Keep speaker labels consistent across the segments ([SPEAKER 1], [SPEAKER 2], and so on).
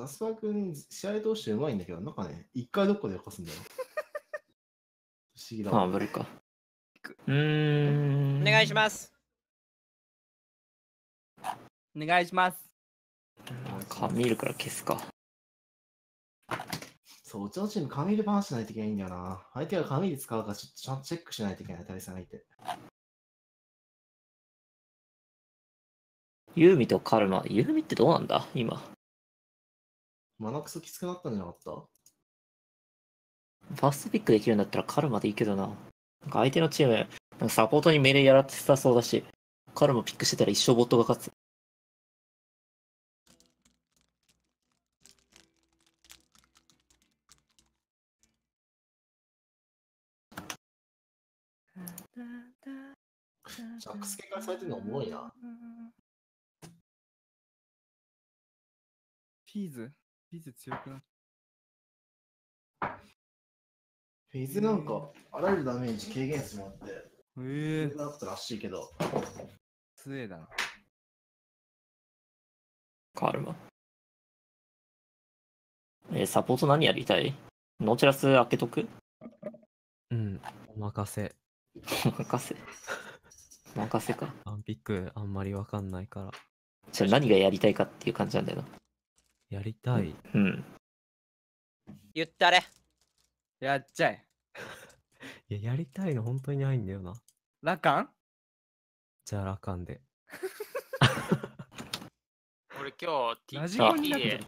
[SPEAKER 1] ザスパ君、試合通してうまいんだけど、なんかね、一回どっかで起こすんだよ。不思議だ
[SPEAKER 2] ああ、
[SPEAKER 1] わ。
[SPEAKER 2] 無理か。うーん。
[SPEAKER 3] お願いします。
[SPEAKER 4] お願いします。
[SPEAKER 2] か見るから消すか。
[SPEAKER 1] そう、うちのチーム、紙でバンしないといけないんだよな。相手が紙で使うかちょっとちゃんとチェックしないといけない、対戦相手。
[SPEAKER 2] ユーミとカルマ。ユーミってどうなんだ？今。
[SPEAKER 1] マナクソきつくなったんじゃなかった？
[SPEAKER 2] ファーストピックできるんだったらカルマでいいけどな。なんか相手のチーム、なんかサポートに命令やらってたそうだし、カルマピックしてたら一生ボットが勝つ。
[SPEAKER 1] ジャックス警戒されてるのおもろいな。
[SPEAKER 4] フィーズ？フィーズ強くなっ
[SPEAKER 1] フェイズなんか、あらゆるダメージ軽減数もあって、
[SPEAKER 4] ええ
[SPEAKER 1] それだったらしいけど、
[SPEAKER 4] スウェーだな。
[SPEAKER 2] カルマ。えーサポート何やりたい？ノーチラス開けとく？
[SPEAKER 5] うん、お任せ。
[SPEAKER 2] 任せ。任せか。
[SPEAKER 5] アンピックあんまりわかんないから。
[SPEAKER 2] じゃあ何がやりたいかっていう感じなんだよな。
[SPEAKER 5] やりたい。
[SPEAKER 2] うん。
[SPEAKER 3] 言ったれ。
[SPEAKER 4] やっちゃえ。
[SPEAKER 5] いや、やりたいの本当にないんだよな。
[SPEAKER 4] ラカン
[SPEAKER 5] じゃあラカンで。
[SPEAKER 6] 俺今日
[SPEAKER 4] ラジコン
[SPEAKER 6] で
[SPEAKER 4] る。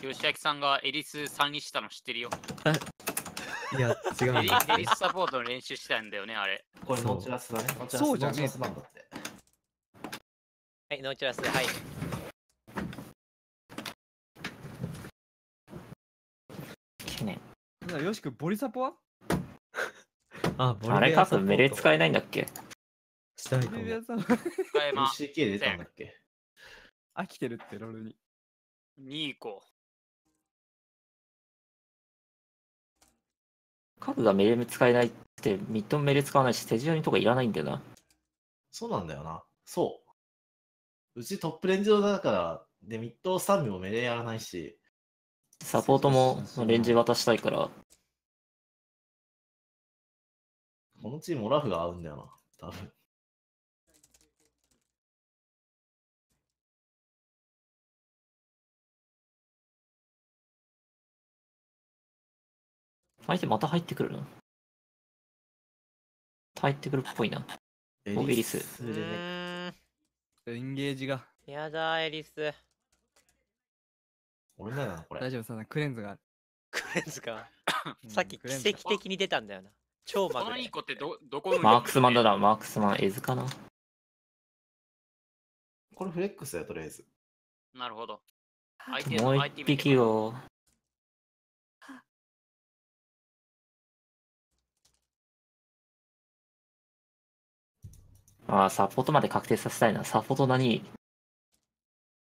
[SPEAKER 6] 吉明さんがエリス3にしたの知ってるよ。
[SPEAKER 5] いや、違うん
[SPEAKER 6] エリ
[SPEAKER 5] だ
[SPEAKER 6] エリスサポートの練習したんだよね、あれ。
[SPEAKER 1] これノーチラスだね。ノーチラス
[SPEAKER 4] そうじゃねえ
[SPEAKER 1] ノーチラスなんだって。
[SPEAKER 3] はい、ノーチラスで、はい。
[SPEAKER 4] よしくボリサポは？
[SPEAKER 5] あ、ボ
[SPEAKER 2] あれ多分メレ使
[SPEAKER 5] え
[SPEAKER 2] えないんだっけ？
[SPEAKER 5] したいかも
[SPEAKER 6] 使えま
[SPEAKER 1] CK で出たんだっけ？
[SPEAKER 4] 飽きてるってロールに。
[SPEAKER 6] 2以降。
[SPEAKER 2] カブがメレ使えないって、ミッドもメレ使わないし、手順とかいらないんだよな。
[SPEAKER 1] そうなんだよな。そう。うちトップレンジだから、で、ミッド3秒もメレやらないし、
[SPEAKER 2] サポートもレンジ渡したいから、
[SPEAKER 1] このチームオラフが合うんだよな。多分。
[SPEAKER 2] 相手また入ってくるな。入ってくるっぽいな。
[SPEAKER 1] エ
[SPEAKER 2] リス。
[SPEAKER 4] エンゲージが。
[SPEAKER 3] やだ、エリス。
[SPEAKER 1] 俺なんだな、これ。
[SPEAKER 4] 大丈夫さ、クレンズがある。
[SPEAKER 3] クレンズが。
[SPEAKER 4] うん
[SPEAKER 3] さっき
[SPEAKER 4] クレンズ
[SPEAKER 3] 奇跡的に出たんだよな。超マグレ
[SPEAKER 6] このいい。子ってど、どこの
[SPEAKER 2] マークスマンだな、マークスマン、エズかな。
[SPEAKER 1] これフレックスだよ、とりあえず。
[SPEAKER 6] なるほど。
[SPEAKER 2] もう一匹を。ああ、サポートまで確定させたいな。サポート何い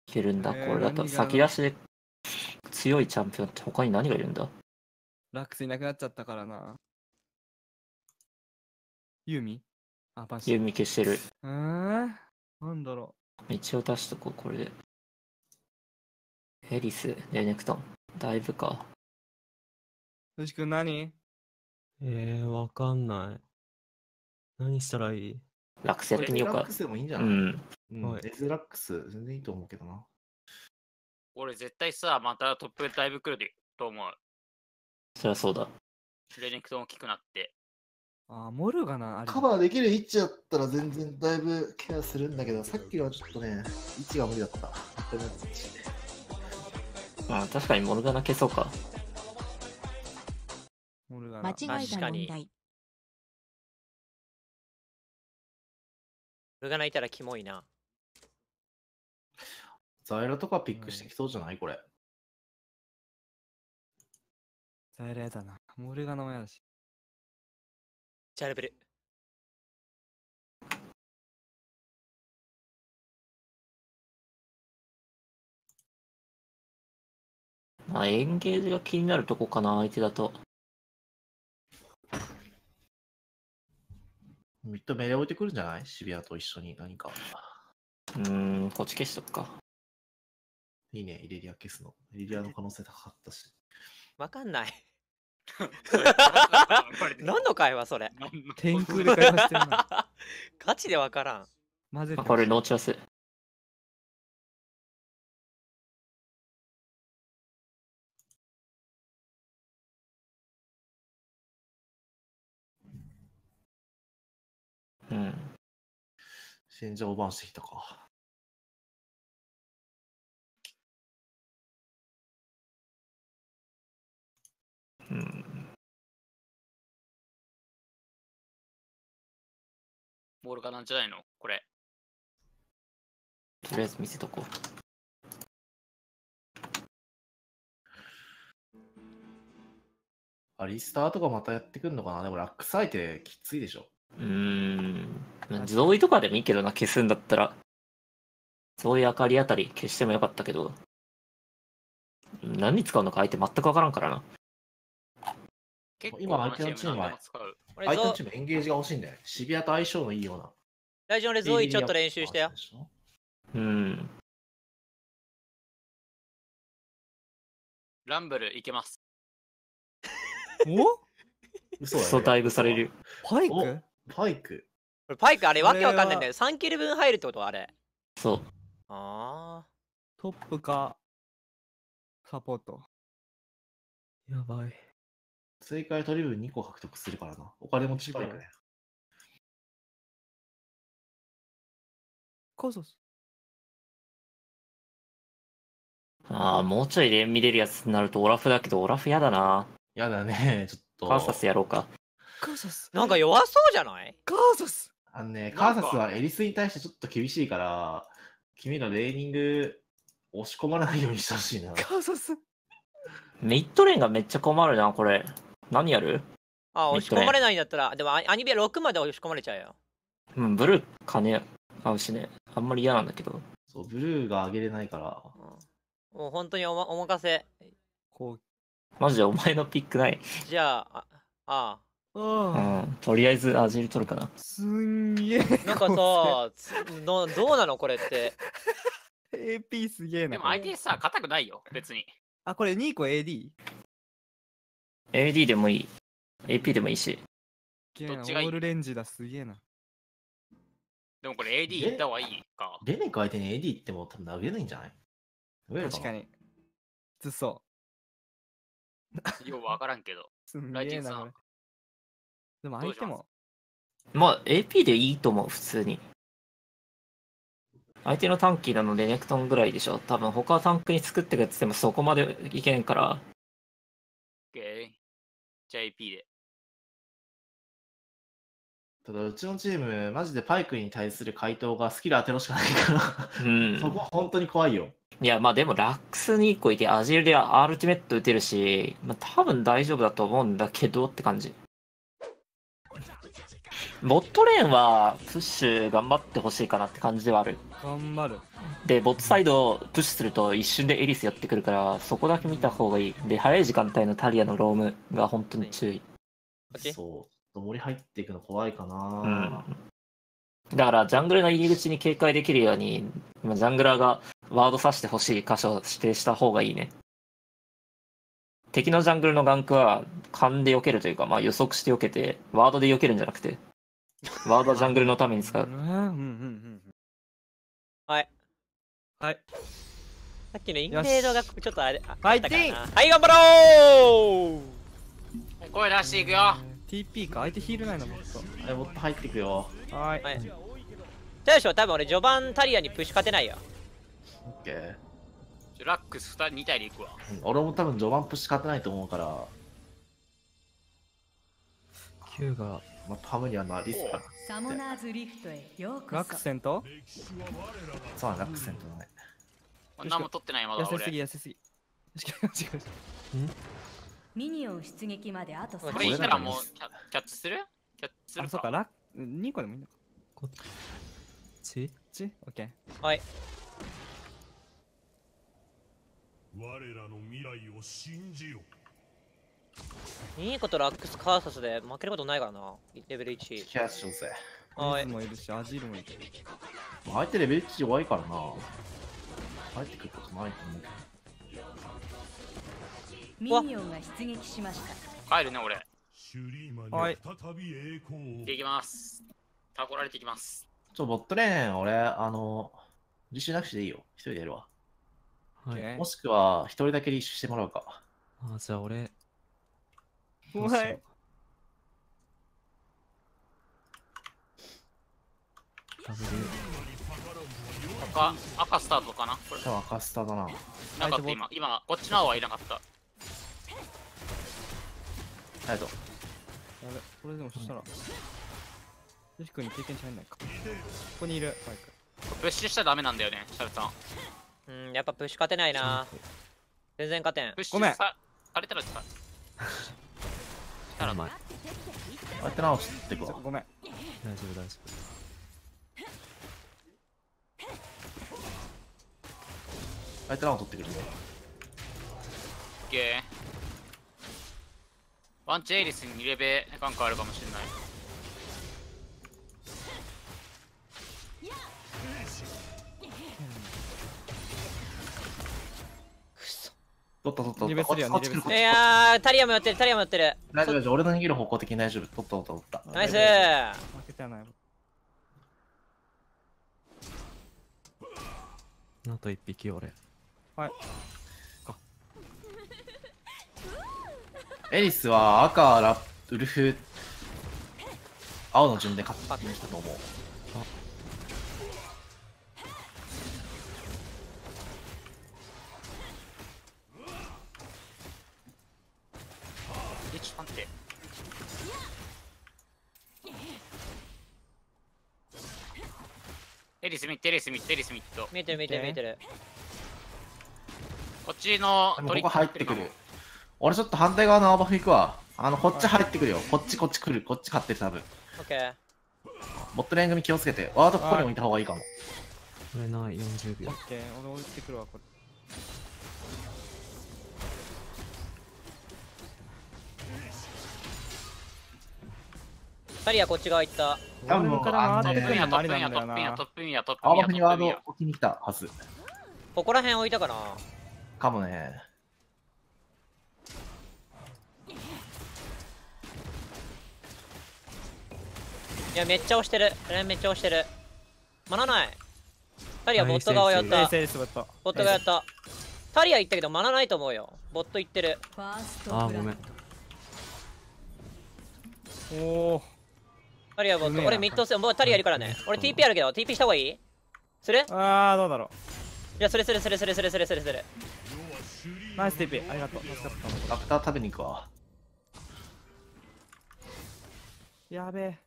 [SPEAKER 2] けるんだ、
[SPEAKER 4] えー
[SPEAKER 2] これだと。先出しで強いチャンピオンって他に何がいるんだ？
[SPEAKER 4] ラックスいなくなっちゃったからな。ユーミあ、パンシ
[SPEAKER 2] ユーミ消してる。
[SPEAKER 4] うー？ん。なんだろ
[SPEAKER 2] 一応出しとこう、これで。ヘリス、レネクトン。だいぶか。
[SPEAKER 4] う。よしくん何？
[SPEAKER 5] えー、わかんない。何したらいい？
[SPEAKER 2] ラックスやってみよう
[SPEAKER 1] ラック。スでもいいんじゃ
[SPEAKER 2] う
[SPEAKER 1] ない、
[SPEAKER 2] ん。
[SPEAKER 1] うん
[SPEAKER 5] はい
[SPEAKER 1] エズラックス、全然いいと思うけどな。
[SPEAKER 6] 俺絶対さ、またトップだいぶ来ると思う。
[SPEAKER 2] そりゃそうだ。
[SPEAKER 6] レネクトン大きくなって。
[SPEAKER 4] あ、モルガナあり。
[SPEAKER 1] カバーできる位置だったら全然だいぶケアするんだけど、さっきのはちょっとね、位置が無理だった。
[SPEAKER 2] まあ、確かにモルガナ消そうか。
[SPEAKER 4] モルガナ。
[SPEAKER 7] 間違えた
[SPEAKER 3] 確かに
[SPEAKER 7] 問題。
[SPEAKER 3] ルガナいたらキモいな。
[SPEAKER 1] ザイラとかピックしてきそうじゃない？これ。
[SPEAKER 4] ザイラやだな。モルガナもやだし。
[SPEAKER 3] チャルブル。
[SPEAKER 2] まあ、エンゲージが気になるとこかな、相手だと。
[SPEAKER 1] ミッドメレ置いてくるんじゃない？渋谷と一緒に何か。
[SPEAKER 2] うーん、こっち消しとくか。
[SPEAKER 1] いいね、イレリア消すの。イレリアの可能性高かったし。
[SPEAKER 3] わかんない。何の会話それ。
[SPEAKER 6] 何の
[SPEAKER 4] 天空で会話してるな。
[SPEAKER 3] ガチでわからん。
[SPEAKER 4] 混ぜて
[SPEAKER 2] あこれノーチャス。うん。
[SPEAKER 1] 戦場オーバーンしてきたか。
[SPEAKER 2] うん。
[SPEAKER 6] ボールかなんじゃないの？これ。
[SPEAKER 2] とりあえず見せとこ
[SPEAKER 1] アリスターとかまたやってくんのかな？でもラックス相手きついでしょ。
[SPEAKER 2] う。うーん。まあゾーイとかでもいいけどな、消すんだったら。ゾーイ明かりあたり消してもよかったけど。何に使うのか相手全くわからんからな。
[SPEAKER 6] 結構
[SPEAKER 1] 今相手のチームは相手の
[SPEAKER 3] ゾ
[SPEAKER 1] チームエンゲージが欲しいんだよね。シビアと相性のいいような。
[SPEAKER 3] ラジオでゾイちょっと練習したよ。
[SPEAKER 2] うん。
[SPEAKER 6] ランブルいけます。
[SPEAKER 4] お？
[SPEAKER 1] 嘘だよ
[SPEAKER 2] そうだいぶされる。
[SPEAKER 4] パイク？
[SPEAKER 1] お？パイク？
[SPEAKER 3] パイクあれわけわかんないんだよ。3キル分入るってことあれ。
[SPEAKER 2] そう。
[SPEAKER 3] あ
[SPEAKER 4] トップかサポート。
[SPEAKER 5] やばい。
[SPEAKER 1] 追加で取り分2個獲得するからな。お金持ちパイクね。
[SPEAKER 4] コソス。
[SPEAKER 2] ああ、もうちょいで見れるやつになるとオラフだけど、オラフやだな。
[SPEAKER 1] やだね、ちょっと。
[SPEAKER 2] カーサスやろうか。
[SPEAKER 4] コソス
[SPEAKER 3] ー。なんか弱そうじゃない？
[SPEAKER 4] カーソス
[SPEAKER 1] あのね、カーサスはエリスに対してちょっと厳しいから、君らレーニング押し込まないようにしてほしいな。
[SPEAKER 4] カーソス
[SPEAKER 2] ミッドレーンがめっちゃ困るな、これ。何やる？
[SPEAKER 3] あ、押し込まれないんだったら、でもアアニメ6まで押し込まれちゃうよ。
[SPEAKER 2] うん、ブルー金合うしね。あんまり嫌なんだけど。
[SPEAKER 1] そう、ブルーが上げれないから。
[SPEAKER 3] うんもう本当にお,、ま、お任せ。
[SPEAKER 4] こう。
[SPEAKER 2] マジでお前のピックない？
[SPEAKER 3] じゃあ、ああ
[SPEAKER 4] あ
[SPEAKER 2] う
[SPEAKER 4] あ、
[SPEAKER 2] ん。とりあえずアジル取るかな。
[SPEAKER 4] すんげえ。
[SPEAKER 3] あ、なんかさ、つのどうなのこれって。
[SPEAKER 4] AP すげえな。
[SPEAKER 6] でも相手さ、硬くないよ、別に。
[SPEAKER 4] あ、これ2個 AD?
[SPEAKER 2] AD でもいい。AP でもいいし。
[SPEAKER 6] どっちがいい？
[SPEAKER 4] オールレンジだ、すげえな。
[SPEAKER 6] でもこれ AD 行った方がいいか。
[SPEAKER 1] レネック相手に AD 行っても多分投げないんじゃない？
[SPEAKER 4] 確かに。ずそ
[SPEAKER 6] ようわからんけど。ライジンさん
[SPEAKER 4] げえな、これ。でも相手も、
[SPEAKER 2] まあ、AP でいいと思う、普通に。相手のタンキーなのでネクトンぐらいでしょ。多分他タンクに作ってくやつでもそこまでいけんから。
[SPEAKER 6] OK。じゃあ AP で。
[SPEAKER 1] ただ、うちのチーム、マジでパイクに対する回答がスキル当てろしかないか
[SPEAKER 2] うん
[SPEAKER 1] ら、そこは本当に怖いよ。
[SPEAKER 2] いや、まあでもラックスに1個いて、アジルでアルティメット打てるし、まあ多分大丈夫だと思うんだけどって感じ。ボットレーンはプッシュ頑張ってほしいかなって感じではある。
[SPEAKER 4] 頑張る。
[SPEAKER 2] で、ボットサイドプッシュすると一瞬でエリスやってくるから、そこだけ見た方がいい。で、早い時間帯のタリアのロームが本当に注意。
[SPEAKER 1] そう。森入っていくの怖いか
[SPEAKER 2] う
[SPEAKER 1] な。
[SPEAKER 2] ん。だから、ジャングルの入り口に警戒できるように、今ジャングラーがワード刺してほしい箇所を指定した方がいいね。敵のジャングルのガンクは勘で避けるというか、まあ予測して避けて、ワードで避けるんじゃなくて、ワードはジャングルのために使う。
[SPEAKER 4] うんうんうんうん。
[SPEAKER 3] はい。
[SPEAKER 4] はい。
[SPEAKER 3] さっきのインベードがちょっとあれ、あ
[SPEAKER 4] ファイティン
[SPEAKER 3] なはい、頑張ろう
[SPEAKER 6] 声出していくよ。
[SPEAKER 4] えー TP か？相手ヒールないの？もっと。
[SPEAKER 1] はい、もっと入っていくよ。
[SPEAKER 4] はーい。
[SPEAKER 3] はい。じゃあでしょ、多分俺序盤タリアにプッシュ勝てないよ。
[SPEAKER 1] オッケー。
[SPEAKER 6] ちょラックス 2, 2体でいくわ。
[SPEAKER 1] うん俺も多分序盤プッシュ勝てないと思うから、
[SPEAKER 5] Q が
[SPEAKER 1] まあ、ハムにはなリスクかな。
[SPEAKER 7] サモナーズリフトへようこそ
[SPEAKER 4] ラックセント？
[SPEAKER 1] そうラックセントだね。
[SPEAKER 6] 何も取ってないまだ
[SPEAKER 4] 痩せすぎ
[SPEAKER 6] 俺。
[SPEAKER 4] 痩せすぎ。違う違う違う。
[SPEAKER 7] ミニオン出撃まであと
[SPEAKER 3] これ
[SPEAKER 6] これいったらもうキャキャッチする？キャッチす
[SPEAKER 4] あ、
[SPEAKER 6] る
[SPEAKER 4] そうか、ラッ2個でもいいのか。
[SPEAKER 5] こっち？
[SPEAKER 4] ち？オッケー。
[SPEAKER 3] はい。
[SPEAKER 8] 我らの未来を信じよ
[SPEAKER 3] いいことラックスカーサスで負けることないからな。レベル1。
[SPEAKER 1] キャッシュぜ。
[SPEAKER 3] はい
[SPEAKER 4] もいるし、アジールもいる。
[SPEAKER 1] 相手レベル1弱いからな。入ってくることないと思うけど。
[SPEAKER 7] ミニオンが出撃しました
[SPEAKER 6] 帰るね、俺。
[SPEAKER 4] はい
[SPEAKER 6] 行きます。タコられてきます。
[SPEAKER 1] ちょ、ボットレーン、俺、あの、自信なくしていいよ。一人でやるわ。
[SPEAKER 5] はい。
[SPEAKER 4] え
[SPEAKER 1] もしくは、一人だけリッシュしてもらうか。
[SPEAKER 5] あ、じゃあ俺、
[SPEAKER 4] お
[SPEAKER 5] どうしよう
[SPEAKER 4] 前
[SPEAKER 5] ダブル。
[SPEAKER 6] 赤、赤スタートかな？これ。
[SPEAKER 1] 赤スタだな。
[SPEAKER 6] なかった今。今、こっちの青はいなかった。
[SPEAKER 1] ありがとう。
[SPEAKER 4] やべ、これでもそしたら。君に経験値入んないか。ここにいる、バイク。
[SPEAKER 6] プッシュしちゃダメなんだよね、シャルさん。
[SPEAKER 3] うんやっぱプッシュ勝てないな全然勝てん
[SPEAKER 6] プッシ
[SPEAKER 4] ごめん
[SPEAKER 6] されたらさ。したら
[SPEAKER 5] うまい。
[SPEAKER 1] 相手直してくわ。
[SPEAKER 4] ごめん。
[SPEAKER 5] 大丈夫、大丈
[SPEAKER 1] 相手直取ってくるね。
[SPEAKER 6] オッケー。ワンチエイリスに2レベガンクあるかもしれない。
[SPEAKER 1] 取った取った取った。
[SPEAKER 4] 二ベスリア
[SPEAKER 1] こっちこっち来るこっ
[SPEAKER 3] い
[SPEAKER 1] ち
[SPEAKER 3] やータリアもやってるタリアもやってる
[SPEAKER 1] 大丈夫大丈夫。俺の逃げる方向的に大丈夫？取った取った取った。
[SPEAKER 3] ナイス
[SPEAKER 4] 負けてはない。
[SPEAKER 5] 夫。あと一匹俺。
[SPEAKER 1] エリスは赤、ラウルフ、青の順で勝ってきたと思う。
[SPEAKER 6] 一番手。エリスミット、エリスミット、エリスミット。
[SPEAKER 3] 見えてる見えてる見えてる
[SPEAKER 6] こっちの
[SPEAKER 1] ここ入ってくる。俺ちょっと反対側の青バフ行くわ。あの、こっち入ってくるよ。こっちこっち来る。こっち勝ってる多分。
[SPEAKER 3] オッケー
[SPEAKER 1] ボットレーン組気をつけて。ワードここに置いた方がいいかも。
[SPEAKER 5] これない、40秒
[SPEAKER 4] オ。ッケー、俺置いてくるわ、これ。
[SPEAKER 3] タリアこっち側行った
[SPEAKER 1] 多分
[SPEAKER 4] 俺から回ってくる
[SPEAKER 6] トップインや、トップインや、トップインや、ト。ップインや、トップインや、
[SPEAKER 1] 青バフにワー
[SPEAKER 6] トップインや。
[SPEAKER 1] ド置きに来たはず。
[SPEAKER 3] ここら辺置いたかな
[SPEAKER 1] かもね。
[SPEAKER 3] いやめっちゃ押してるえめっちゃ押してるマナないタリアボット側やった
[SPEAKER 4] ボット。
[SPEAKER 3] 側やったタリア行ったけどマナないと思うよボット行ってる
[SPEAKER 5] あー、ごめん
[SPEAKER 4] おお。
[SPEAKER 3] タリアボット俺ミッド戦もうタリアいるからね俺 TP あるけど TP した方がいい？する？
[SPEAKER 4] あー、どうだろ
[SPEAKER 3] いやするするするするするするするする
[SPEAKER 4] う。ナイス TP、ありがとう。助かった。
[SPEAKER 1] アフター食べに行くわ。
[SPEAKER 4] やべえ。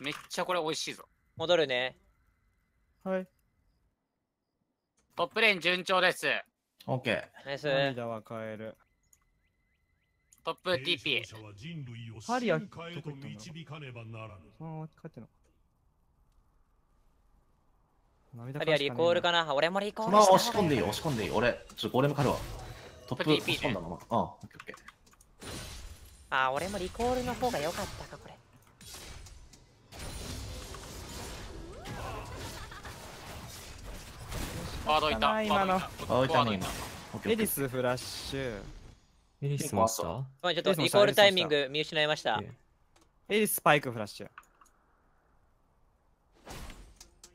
[SPEAKER 6] めっちゃこれ美味しいぞ。
[SPEAKER 3] 戻るね
[SPEAKER 4] はい。
[SPEAKER 6] トップレーン順調です。
[SPEAKER 1] オッケー。
[SPEAKER 3] ナイス
[SPEAKER 4] 涙は変える。
[SPEAKER 6] トップ TP
[SPEAKER 8] 継。承者は人類を
[SPEAKER 4] ハリア
[SPEAKER 8] 進化へと導かねばならぬ
[SPEAKER 4] そのまま帰ってんの涙
[SPEAKER 3] タリアリコールかな？俺もリコール
[SPEAKER 1] まま押し込んでいい、押し込んでいい。俺、ちょっとゴーレム狩るわ。トップ
[SPEAKER 6] TP
[SPEAKER 1] 押し込んだまま。うん、オッケーオッケー。
[SPEAKER 3] あ俺もリコールの方が良かったかこれ
[SPEAKER 6] ワードいた。
[SPEAKER 4] 今の
[SPEAKER 6] ワード
[SPEAKER 1] いたね、
[SPEAKER 6] ワード
[SPEAKER 1] 今。オッケーオッケー
[SPEAKER 4] エリスフラッシュ。
[SPEAKER 5] エリスマスター
[SPEAKER 3] ごめんちょっとリコールタイミング見失いました。
[SPEAKER 4] エリススパイクフラッシュ。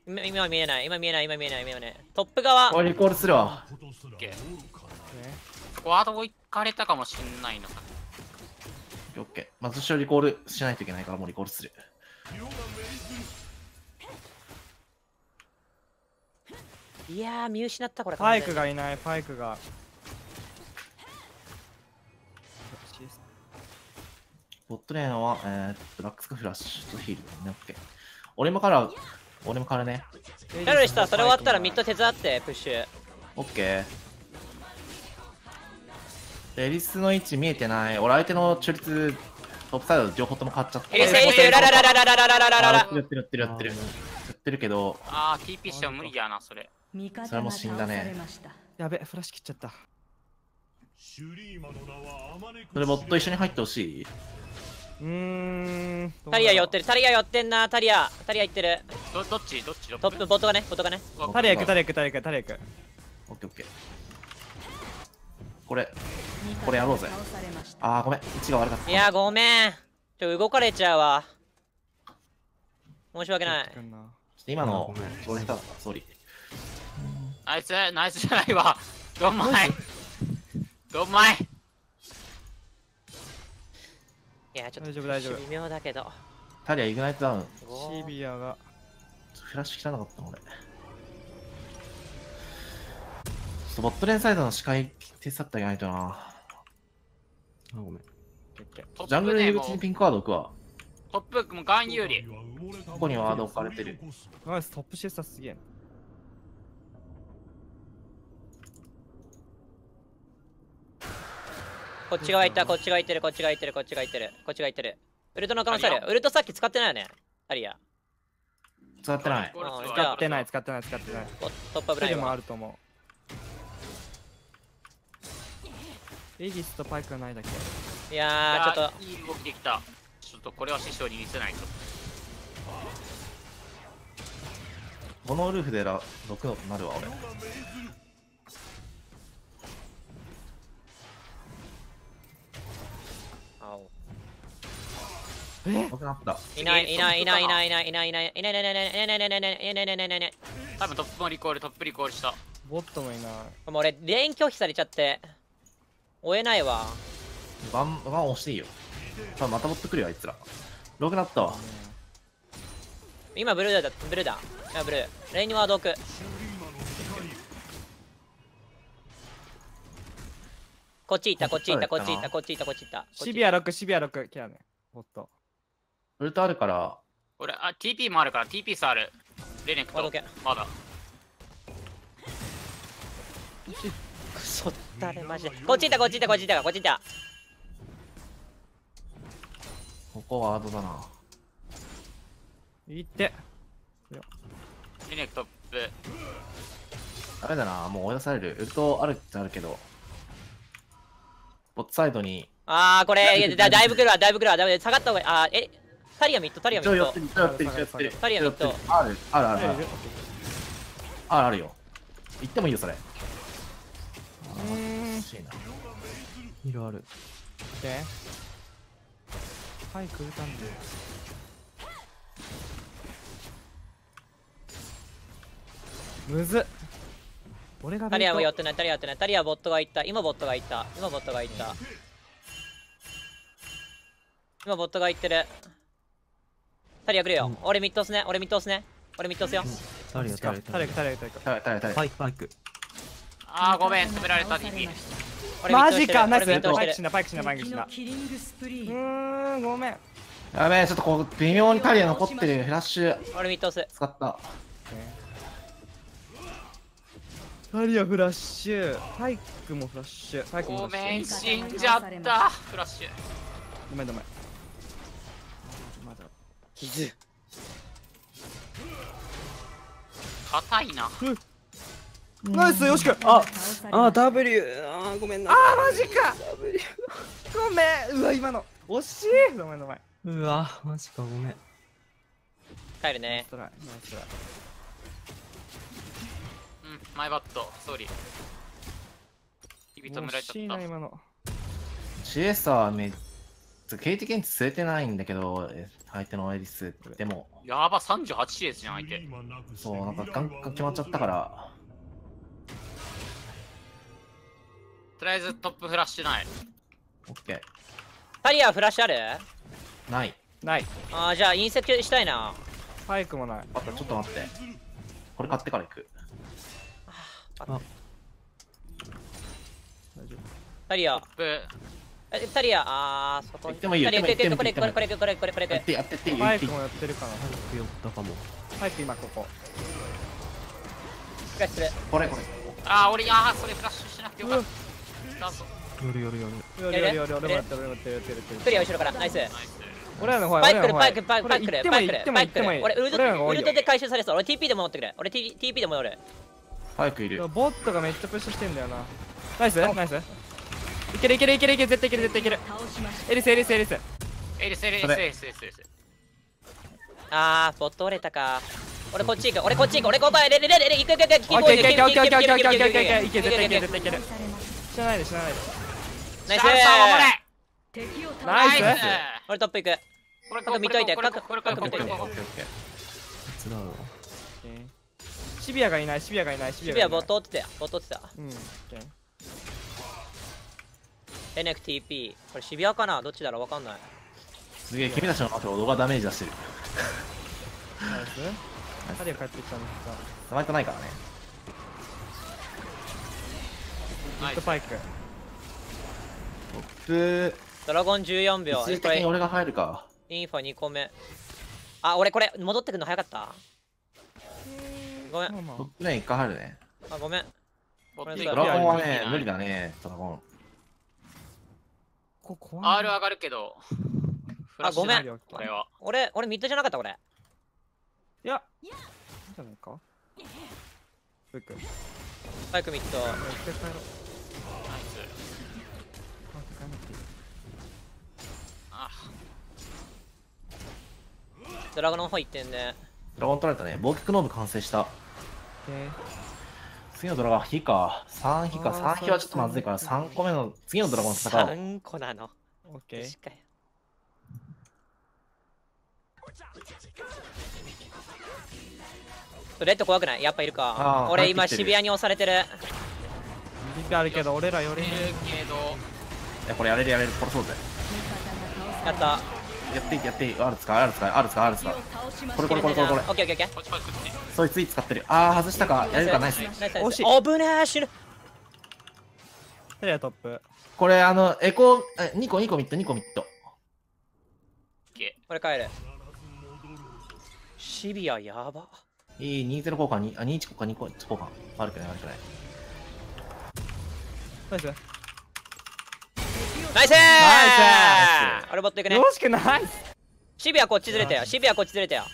[SPEAKER 3] 今今は見えない。今見えない。今見えない。今見えない。トップ側。
[SPEAKER 1] 俺リコールするわ。
[SPEAKER 8] ことすら
[SPEAKER 6] オッケー。
[SPEAKER 8] 愚かな
[SPEAKER 6] ワード置かれたかもしんないのか。
[SPEAKER 1] オッケー。まず一応リコールしないといけないから、もうリコールする。
[SPEAKER 3] いやー見失ったこれ。
[SPEAKER 4] パイクがいない、パイクが。
[SPEAKER 1] ボットレーンは、えー、ブラックスかフラッシュとヒールだね。オッケー。俺もから、俺もからね。
[SPEAKER 3] なるしたそれ終わったらミッド手伝ってプッシュ
[SPEAKER 1] オッケー。エリスの位置見えてない。俺相手の中立、トップサイド両方とも買っちゃった。
[SPEAKER 3] エリスエリスラララララララララララ
[SPEAKER 1] やってるやってるやってるやってる。けど、
[SPEAKER 6] あー、TP しても無理やな、それ。
[SPEAKER 1] それも死んだね
[SPEAKER 4] やべ、フラッシュ切っちゃった。
[SPEAKER 8] シュリーマの名はあまねく
[SPEAKER 1] それボット一緒に入ってほしい
[SPEAKER 4] うーん。
[SPEAKER 3] タリア寄ってる。タリア寄ってんな。タリア。タリア行ってる。
[SPEAKER 6] どどっち？どっち？どっち？
[SPEAKER 3] トップボットがねボットがね。
[SPEAKER 4] タリア行くタリア行くタリア行くタリア行く。
[SPEAKER 1] オッケーオッケー。これ、これやろうぜ。あーごめん、位置が悪かった。
[SPEAKER 3] いやごめん。ちょ動かれちゃうわ。申し訳ない。
[SPEAKER 1] 今の
[SPEAKER 5] ごめん、
[SPEAKER 1] った、ソーリー。
[SPEAKER 6] ナイスナイスじゃないわ。ドンマイドンマイ
[SPEAKER 3] いやちょっと
[SPEAKER 4] 大丈夫大丈夫
[SPEAKER 3] 微妙だけど
[SPEAKER 1] タリアイグナイトダウン。
[SPEAKER 4] シビアが
[SPEAKER 1] フラッシュ切らなかったな俺。ちょっとボットレーンサイドの視界手伝ってあげないとな。
[SPEAKER 5] あ、ごめん。
[SPEAKER 1] ジャングル入り口にピンクワード置くわ。
[SPEAKER 6] トップもガン有利
[SPEAKER 1] ここにワード置かれてる。
[SPEAKER 4] ナイストップシエスタすげえ
[SPEAKER 3] こっち側行ったこっち側行ってるこっち側行ってるこっち側行ってるこっち側行ってる。ウルトの可能性あるよ。ウルトさっき使ってないよねタリア。
[SPEAKER 1] 使ってない。
[SPEAKER 4] 使ってない使ってない使ってない。
[SPEAKER 3] トトップアブライブ
[SPEAKER 4] あると思う。エギスとパイクはないだけ。
[SPEAKER 3] いやーちょっと。
[SPEAKER 6] いい動きできた。ちょっとこれは師匠に見せないと。
[SPEAKER 1] このルーフでラ6のなるわ俺。6なった。
[SPEAKER 3] いないいないいないいないいないいないいないいないいないいないいないいないいないいないいないいないいないいない
[SPEAKER 6] 多分トップもリコールトップリコールした
[SPEAKER 4] ボットもいない
[SPEAKER 3] もう俺レーン拒否されちゃって追えないわ
[SPEAKER 1] バン、バン押していいよ。多分また持ってくるよ、あいつら。6なったわ。
[SPEAKER 3] 今ブルーだブルーだ今ブルーレーンにワード置くこっち行ったこっち行ったこっち行ったこっち行ったこっち行った
[SPEAKER 4] シビア6シビア6キラねボット
[SPEAKER 1] ウルトあるから、
[SPEAKER 6] 俺あ TP もあるから TP 差ある。レネクト。
[SPEAKER 3] あオッケー
[SPEAKER 6] まだ。
[SPEAKER 3] クソったれマジで。こっち行ったこっち行ったこっち行ったこっち行った。
[SPEAKER 1] ここワードだな。
[SPEAKER 4] いって。
[SPEAKER 6] レネクトップ
[SPEAKER 1] あれだな、もう追い出される。ウルトあるってあるけど、ボットサイドに、
[SPEAKER 3] あーこれいやだだいぶ来るわだいぶ来るわ。だいぶ下がった方がいい。あーえタリアミットタリアミット。タリアミット。
[SPEAKER 1] ある、ある、ある、ある。
[SPEAKER 4] タリアいる。
[SPEAKER 1] ある、あるよ。行ってもいいよ、それ。
[SPEAKER 4] うーん
[SPEAKER 1] 欲しいな。
[SPEAKER 5] いるある。
[SPEAKER 4] で？パイク打たんで。むず。っ俺が
[SPEAKER 3] タリアも寄
[SPEAKER 4] よ
[SPEAKER 3] ってないタリア寄ってない。タリアボットが行った。今ボットが行った。今ボットが行った。今ボットが行ってるタリア来るよ、
[SPEAKER 5] うん。
[SPEAKER 3] 俺ミッド押すね。俺ミッド押すね。俺ミッド押すよ、
[SPEAKER 5] タリア、タリア、
[SPEAKER 4] タレクタレクタレク
[SPEAKER 1] タレ、タレ、タレ。
[SPEAKER 5] パイク、パイク。
[SPEAKER 6] あーごめん。止められた
[SPEAKER 7] 倒さ
[SPEAKER 6] TP
[SPEAKER 7] ました
[SPEAKER 3] 俺ミッド
[SPEAKER 4] マジかナイス。パイクしなパイクしなパイクしな
[SPEAKER 7] 敵のキリングスプリ
[SPEAKER 4] う
[SPEAKER 7] ー
[SPEAKER 4] ーんごめん。
[SPEAKER 1] やべえ、ちょっとこう、微妙にタリア残ってるフラッシュ。
[SPEAKER 3] 俺ミッド押す。
[SPEAKER 1] 使った。
[SPEAKER 4] タリアフラッシュ。パイクもフラッシュ。パイクも
[SPEAKER 6] ご
[SPEAKER 4] フラッシュ。
[SPEAKER 6] めん死んじゃった。フラッシュ。
[SPEAKER 4] ごめんごめん傷
[SPEAKER 6] 硬いな。
[SPEAKER 4] ナイスよしくあ
[SPEAKER 5] あ、W! あー、ごめんな。
[SPEAKER 4] あマジか。ごめん。うわ今の。惜しい。ごめんごめん。
[SPEAKER 5] うわ、マジか、ごめん。
[SPEAKER 3] 帰るね。
[SPEAKER 4] トライナイストライ。
[SPEAKER 6] うんマイバット。ソーリー。指止められち
[SPEAKER 4] 惜しい
[SPEAKER 6] ゃった
[SPEAKER 4] な今の。
[SPEAKER 1] シエスタはめっちゃ、警的に釣れてないんだけど、え相手のエリス。でも、
[SPEAKER 6] やば38シですじゃん相手
[SPEAKER 1] そう、なんかガンガン決まっちゃったから、
[SPEAKER 6] とりあえずトップフラッシュない
[SPEAKER 1] オッケ
[SPEAKER 3] タリアフラッシュある？
[SPEAKER 1] ー。ない。
[SPEAKER 4] ない
[SPEAKER 3] あーじゃあインセクしたいな
[SPEAKER 4] パイクもない
[SPEAKER 1] あとちょっと待って。これ買ってから行く。
[SPEAKER 4] 大丈
[SPEAKER 3] タリア
[SPEAKER 6] トップ
[SPEAKER 3] えタリアあーそこ
[SPEAKER 1] 行ってもいいよ。行ってもいい
[SPEAKER 3] これこれこれこれこれこれこれこれ
[SPEAKER 1] やって、やってっていいよ。
[SPEAKER 4] 夫パイクもやってるかな
[SPEAKER 5] パイク寄ったかも。
[SPEAKER 4] パイク今ここ。
[SPEAKER 3] フラッシュする。
[SPEAKER 1] これこれ。
[SPEAKER 6] あー俺あーそれフラッシュしなくてよかった。スタート
[SPEAKER 5] 寄る寄る寄る。
[SPEAKER 4] よりよりより俺もやってる俺もやってるやってる。やってる
[SPEAKER 3] クリア後ろから。ナイス。
[SPEAKER 4] 俺らの方
[SPEAKER 3] パイクル
[SPEAKER 4] 俺らの方
[SPEAKER 3] パイクルパイクルパイクルパイクルパイクル俺ウルトウルトで回収されそう。俺 TP で戻ってくれ俺 TP で戻る。
[SPEAKER 1] 早くいる。
[SPEAKER 4] ボットがめっちゃプッシュしてんだよな。ナイス？ナイス？いけるいけるいけるいける絶対いける絶対いける。エリスエリスエリス。
[SPEAKER 6] エリスエリスエリスエリス
[SPEAKER 3] あーボット折れたか。俺こっち行く俺こっち行く俺ここへレレレレレ行く行く行く行く
[SPEAKER 4] オッケーいけいけオッケーオッケーオッケーオッケーオッケーオッケー
[SPEAKER 3] 行く
[SPEAKER 4] いけいけ絶対いけ
[SPEAKER 3] 行く
[SPEAKER 4] 絶対いける知らないで知らないで
[SPEAKER 3] ナイス
[SPEAKER 4] ナイス
[SPEAKER 3] 俺トップ行く
[SPEAKER 6] これ
[SPEAKER 3] 各見といて
[SPEAKER 6] これ
[SPEAKER 3] 各
[SPEAKER 6] これこれこれこれ
[SPEAKER 3] 各
[SPEAKER 6] これこれ
[SPEAKER 5] 手伝うわ。
[SPEAKER 4] オッケーシビアがいないシビアがいないシ
[SPEAKER 3] シビアボッ
[SPEAKER 4] ト
[SPEAKER 3] ト折ってたよボット折ってた
[SPEAKER 4] うん
[SPEAKER 3] NFTP これシビアかな？どっちだろう？わかんない。
[SPEAKER 1] すげえ、君たちのマクロ、動画ダメージ出してる。
[SPEAKER 4] ナイス。ハリア帰ってきたんですが
[SPEAKER 1] サマイトないからね。
[SPEAKER 4] ヒットパイク。
[SPEAKER 1] トップ、
[SPEAKER 3] ドラゴン14秒。
[SPEAKER 1] 一時俺が入るか。
[SPEAKER 3] インフォ2個目。あ俺これ戻ってくるの早かった？ごめん。
[SPEAKER 1] トップレーン一回入るね。
[SPEAKER 3] あごめん。
[SPEAKER 1] ドラゴンはね無理だね、ドラゴン。
[SPEAKER 4] ここ怖い
[SPEAKER 6] R 上がるけどフラッシュ
[SPEAKER 3] ごめん。
[SPEAKER 6] だこれは。
[SPEAKER 3] 俺俺ミッドじゃなかった俺
[SPEAKER 4] いやいいんじゃないか？ブック
[SPEAKER 3] バイクミッド。
[SPEAKER 4] 一回帰ろう。
[SPEAKER 6] ナイス。
[SPEAKER 4] あ
[SPEAKER 3] ドラゴンの方行ってんね
[SPEAKER 1] ドラゴン取られたね。防御ノーブ完成した。
[SPEAKER 4] オッケー
[SPEAKER 1] 次のドラゴン、火か。3火か。
[SPEAKER 4] あー
[SPEAKER 1] 3火はちょっとまずいから、3個目の次のドラゴン戦おう。
[SPEAKER 3] 3個なの
[SPEAKER 4] オッケー
[SPEAKER 3] レッド怖くない？やっぱいるか俺今渋谷に押されてる
[SPEAKER 4] リピあるけど俺らより
[SPEAKER 6] いるけど
[SPEAKER 1] いや、これやれるやれる。殺そうぜ。
[SPEAKER 3] やった
[SPEAKER 1] やっていいやっていい。ある使う、ある使う、ある使う、ある使う。これこれこれこれこれ。
[SPEAKER 3] オッケーオッケーオッケー
[SPEAKER 6] こっちこっちこっち
[SPEAKER 1] そいつい使ってる。あー、外したか。やれるか、ナイス。
[SPEAKER 3] ナイスナイス
[SPEAKER 4] 惜しい
[SPEAKER 3] おぶねー死ぬ
[SPEAKER 4] トップ
[SPEAKER 1] これ、あの、エコ、え、2個、2個ミット、2個ミット。
[SPEAKER 6] オッケ
[SPEAKER 3] 俺帰るシビアやば
[SPEAKER 1] いい、20交換、にあ、21交換、2個、交換。悪くない、悪くない。
[SPEAKER 4] ナイス
[SPEAKER 3] ナイス
[SPEAKER 4] ナイス
[SPEAKER 3] 俺ボット行くね。
[SPEAKER 4] よろしくナイス
[SPEAKER 3] シビアこっちずれたよ。シビアこっちずれたよ。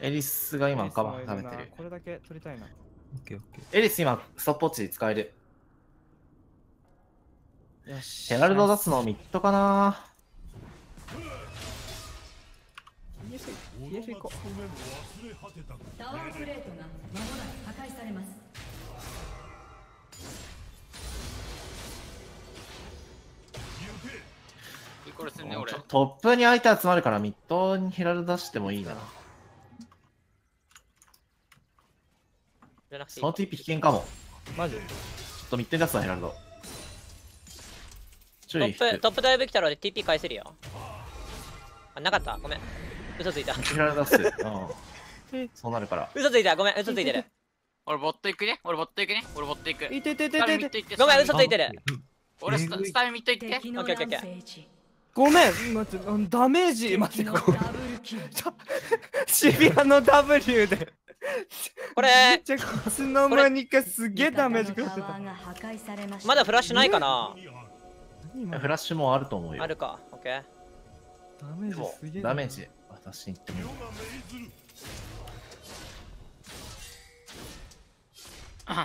[SPEAKER 1] エリスが
[SPEAKER 4] ー
[SPEAKER 1] 今、カバー
[SPEAKER 4] ナイス
[SPEAKER 1] 食べてる。
[SPEAKER 4] これだけ取りたいな。
[SPEAKER 5] オッケーオッケー。
[SPEAKER 1] エリス今、ストップウォッチ使える。
[SPEAKER 4] よし。
[SPEAKER 1] ヘラルド出すのミットかな。
[SPEAKER 4] イエスイエス行こ
[SPEAKER 8] 務めも忘れ果てたか
[SPEAKER 7] タワープレートが間もなく破壊されます
[SPEAKER 6] これすんね俺。
[SPEAKER 1] トップに相手集まるからミッドにヘラルド出してもいいな。その TP 危険かも。
[SPEAKER 4] うマジ？
[SPEAKER 1] ちょっとミッドに出すわ、ヘラルド。注意
[SPEAKER 3] トップトップダイブ来たら俺 TP 返せるよあなかった？ごめん。嘘ついた。
[SPEAKER 1] ヘラルド出す。うん。そうなるから。
[SPEAKER 3] 嘘ついた。ごめん。嘘ついてる。
[SPEAKER 6] 俺ボット行くね。俺ボット行くね。俺ボット行く。
[SPEAKER 4] いててててて。
[SPEAKER 3] ごめん嘘ついてる。
[SPEAKER 6] 俺スタミット行って。
[SPEAKER 3] オッケーオッケーオッケー
[SPEAKER 4] ごめん。待ってダメージ。待ってこ
[SPEAKER 7] 敵のダブルキル
[SPEAKER 4] シビアの W で。
[SPEAKER 3] こ
[SPEAKER 4] め
[SPEAKER 3] れ
[SPEAKER 4] っちゃいつの間にかすげえダメージ食ってた。
[SPEAKER 7] ま
[SPEAKER 3] だフラッシュないかな？
[SPEAKER 1] フラッシュもあると思うよ。
[SPEAKER 3] あるか。オッケー。
[SPEAKER 4] ダメージ。すげえ
[SPEAKER 1] ダメージ、私に言ってもいい。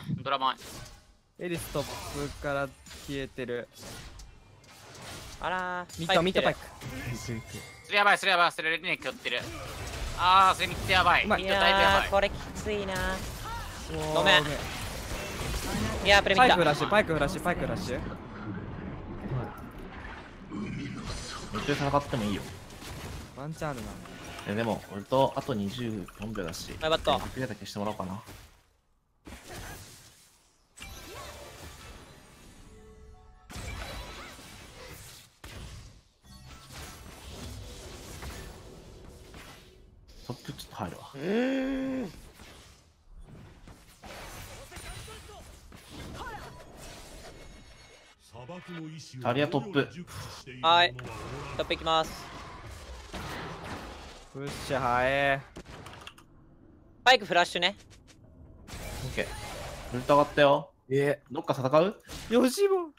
[SPEAKER 6] うんドラマ。ン
[SPEAKER 4] エリストップから消えてる
[SPEAKER 3] あらー。
[SPEAKER 4] ミッドミッドパイ
[SPEAKER 3] ク。
[SPEAKER 4] ク
[SPEAKER 5] 行く行く。
[SPEAKER 6] それやばいそれやばい。それレネ食ってる。あーそれミッドやばい。ミ
[SPEAKER 3] い
[SPEAKER 6] ッドだいぶやばい。
[SPEAKER 3] これきついなご
[SPEAKER 4] ご
[SPEAKER 3] めん。いやプレミ
[SPEAKER 4] パイ
[SPEAKER 3] ッタ
[SPEAKER 4] クフラッシュパイクフラッシュパイクフラッシュ。
[SPEAKER 1] ミッドで戦ってもいいよ。
[SPEAKER 4] ワンチャンあるな。
[SPEAKER 1] えでも、俺とあと24秒だし、
[SPEAKER 3] はいバット
[SPEAKER 1] クリアだけしてもらおうかな。
[SPEAKER 3] うーん
[SPEAKER 1] タリアトップ。
[SPEAKER 3] はい。トップいきます。
[SPEAKER 4] プッシュはえ
[SPEAKER 3] バイクフラッシュね。
[SPEAKER 1] オッケー。ウルト上がったよ。
[SPEAKER 4] え。
[SPEAKER 1] どっか戦う？
[SPEAKER 4] ヨシボ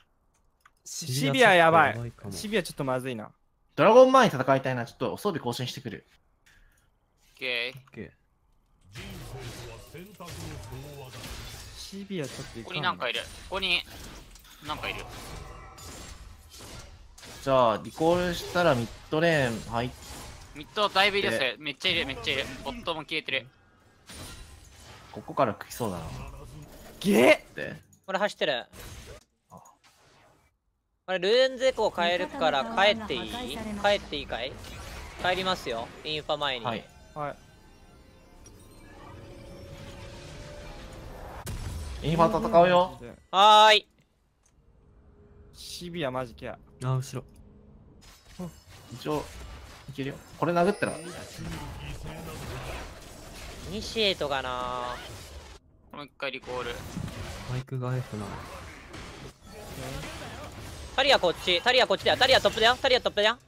[SPEAKER 5] シ
[SPEAKER 4] シビアやばい。シビアちょっとまずいな。
[SPEAKER 1] ドラゴン前に戦いたいな。ちょっと装備更新してくる。
[SPEAKER 6] オッケー
[SPEAKER 4] シビアちょっとい
[SPEAKER 6] ここになんかいる。ここになんかいる。
[SPEAKER 1] じゃあ、リコールしたらミッドレーン入っ
[SPEAKER 6] ミッドだいぶいるっすめっちゃいるめっちゃいる。ボットも消えてる。
[SPEAKER 1] ここから来そうだな。
[SPEAKER 4] ゲ
[SPEAKER 1] で、
[SPEAKER 3] 俺走ってる。
[SPEAKER 1] あ。
[SPEAKER 3] あれ、ルーンゼコを変えるから帰っていい？帰っていいかい？帰りますよ。インファ前に。
[SPEAKER 1] はい。
[SPEAKER 4] ーはい
[SPEAKER 1] インファ戦うよ。
[SPEAKER 3] はーい。
[SPEAKER 4] シビアマジケア
[SPEAKER 5] あ、後ろ。
[SPEAKER 1] 一応、いけるよ。これ殴ったら、
[SPEAKER 3] イニシエイトがな
[SPEAKER 6] もう一回リコール
[SPEAKER 5] マイクが F な。
[SPEAKER 3] タリアこっち。タリアこっちだよ。タリアトップだよ。タリアトップだよ。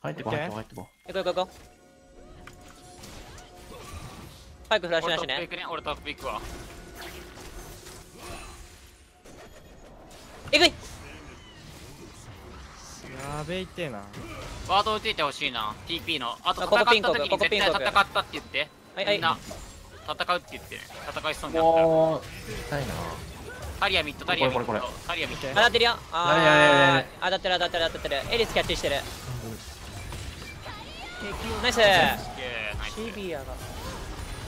[SPEAKER 1] 入ってこ、入ってこ、入ってこ。
[SPEAKER 3] 行こう行こう行こう。早くフラッシュ
[SPEAKER 6] 俺
[SPEAKER 3] なしね。
[SPEAKER 6] トップ行くね。俺トップ行くわ
[SPEAKER 3] 行くい。
[SPEAKER 4] やべえ痛えな。
[SPEAKER 6] ワード打っていてほしいな。TP の。あと戦った時に絶対戦ったって言って。
[SPEAKER 3] はいはい。
[SPEAKER 6] みんな戦うって言ってね。戦いそうになった。ら
[SPEAKER 1] おー、痛いな。
[SPEAKER 6] タリアミッドタリアミッド
[SPEAKER 1] これこれ
[SPEAKER 6] タリアミッド
[SPEAKER 3] 当たってるよ。あー。当たってる当たってる当たってる。エリスキャッチしてる。ナイス。シビアが。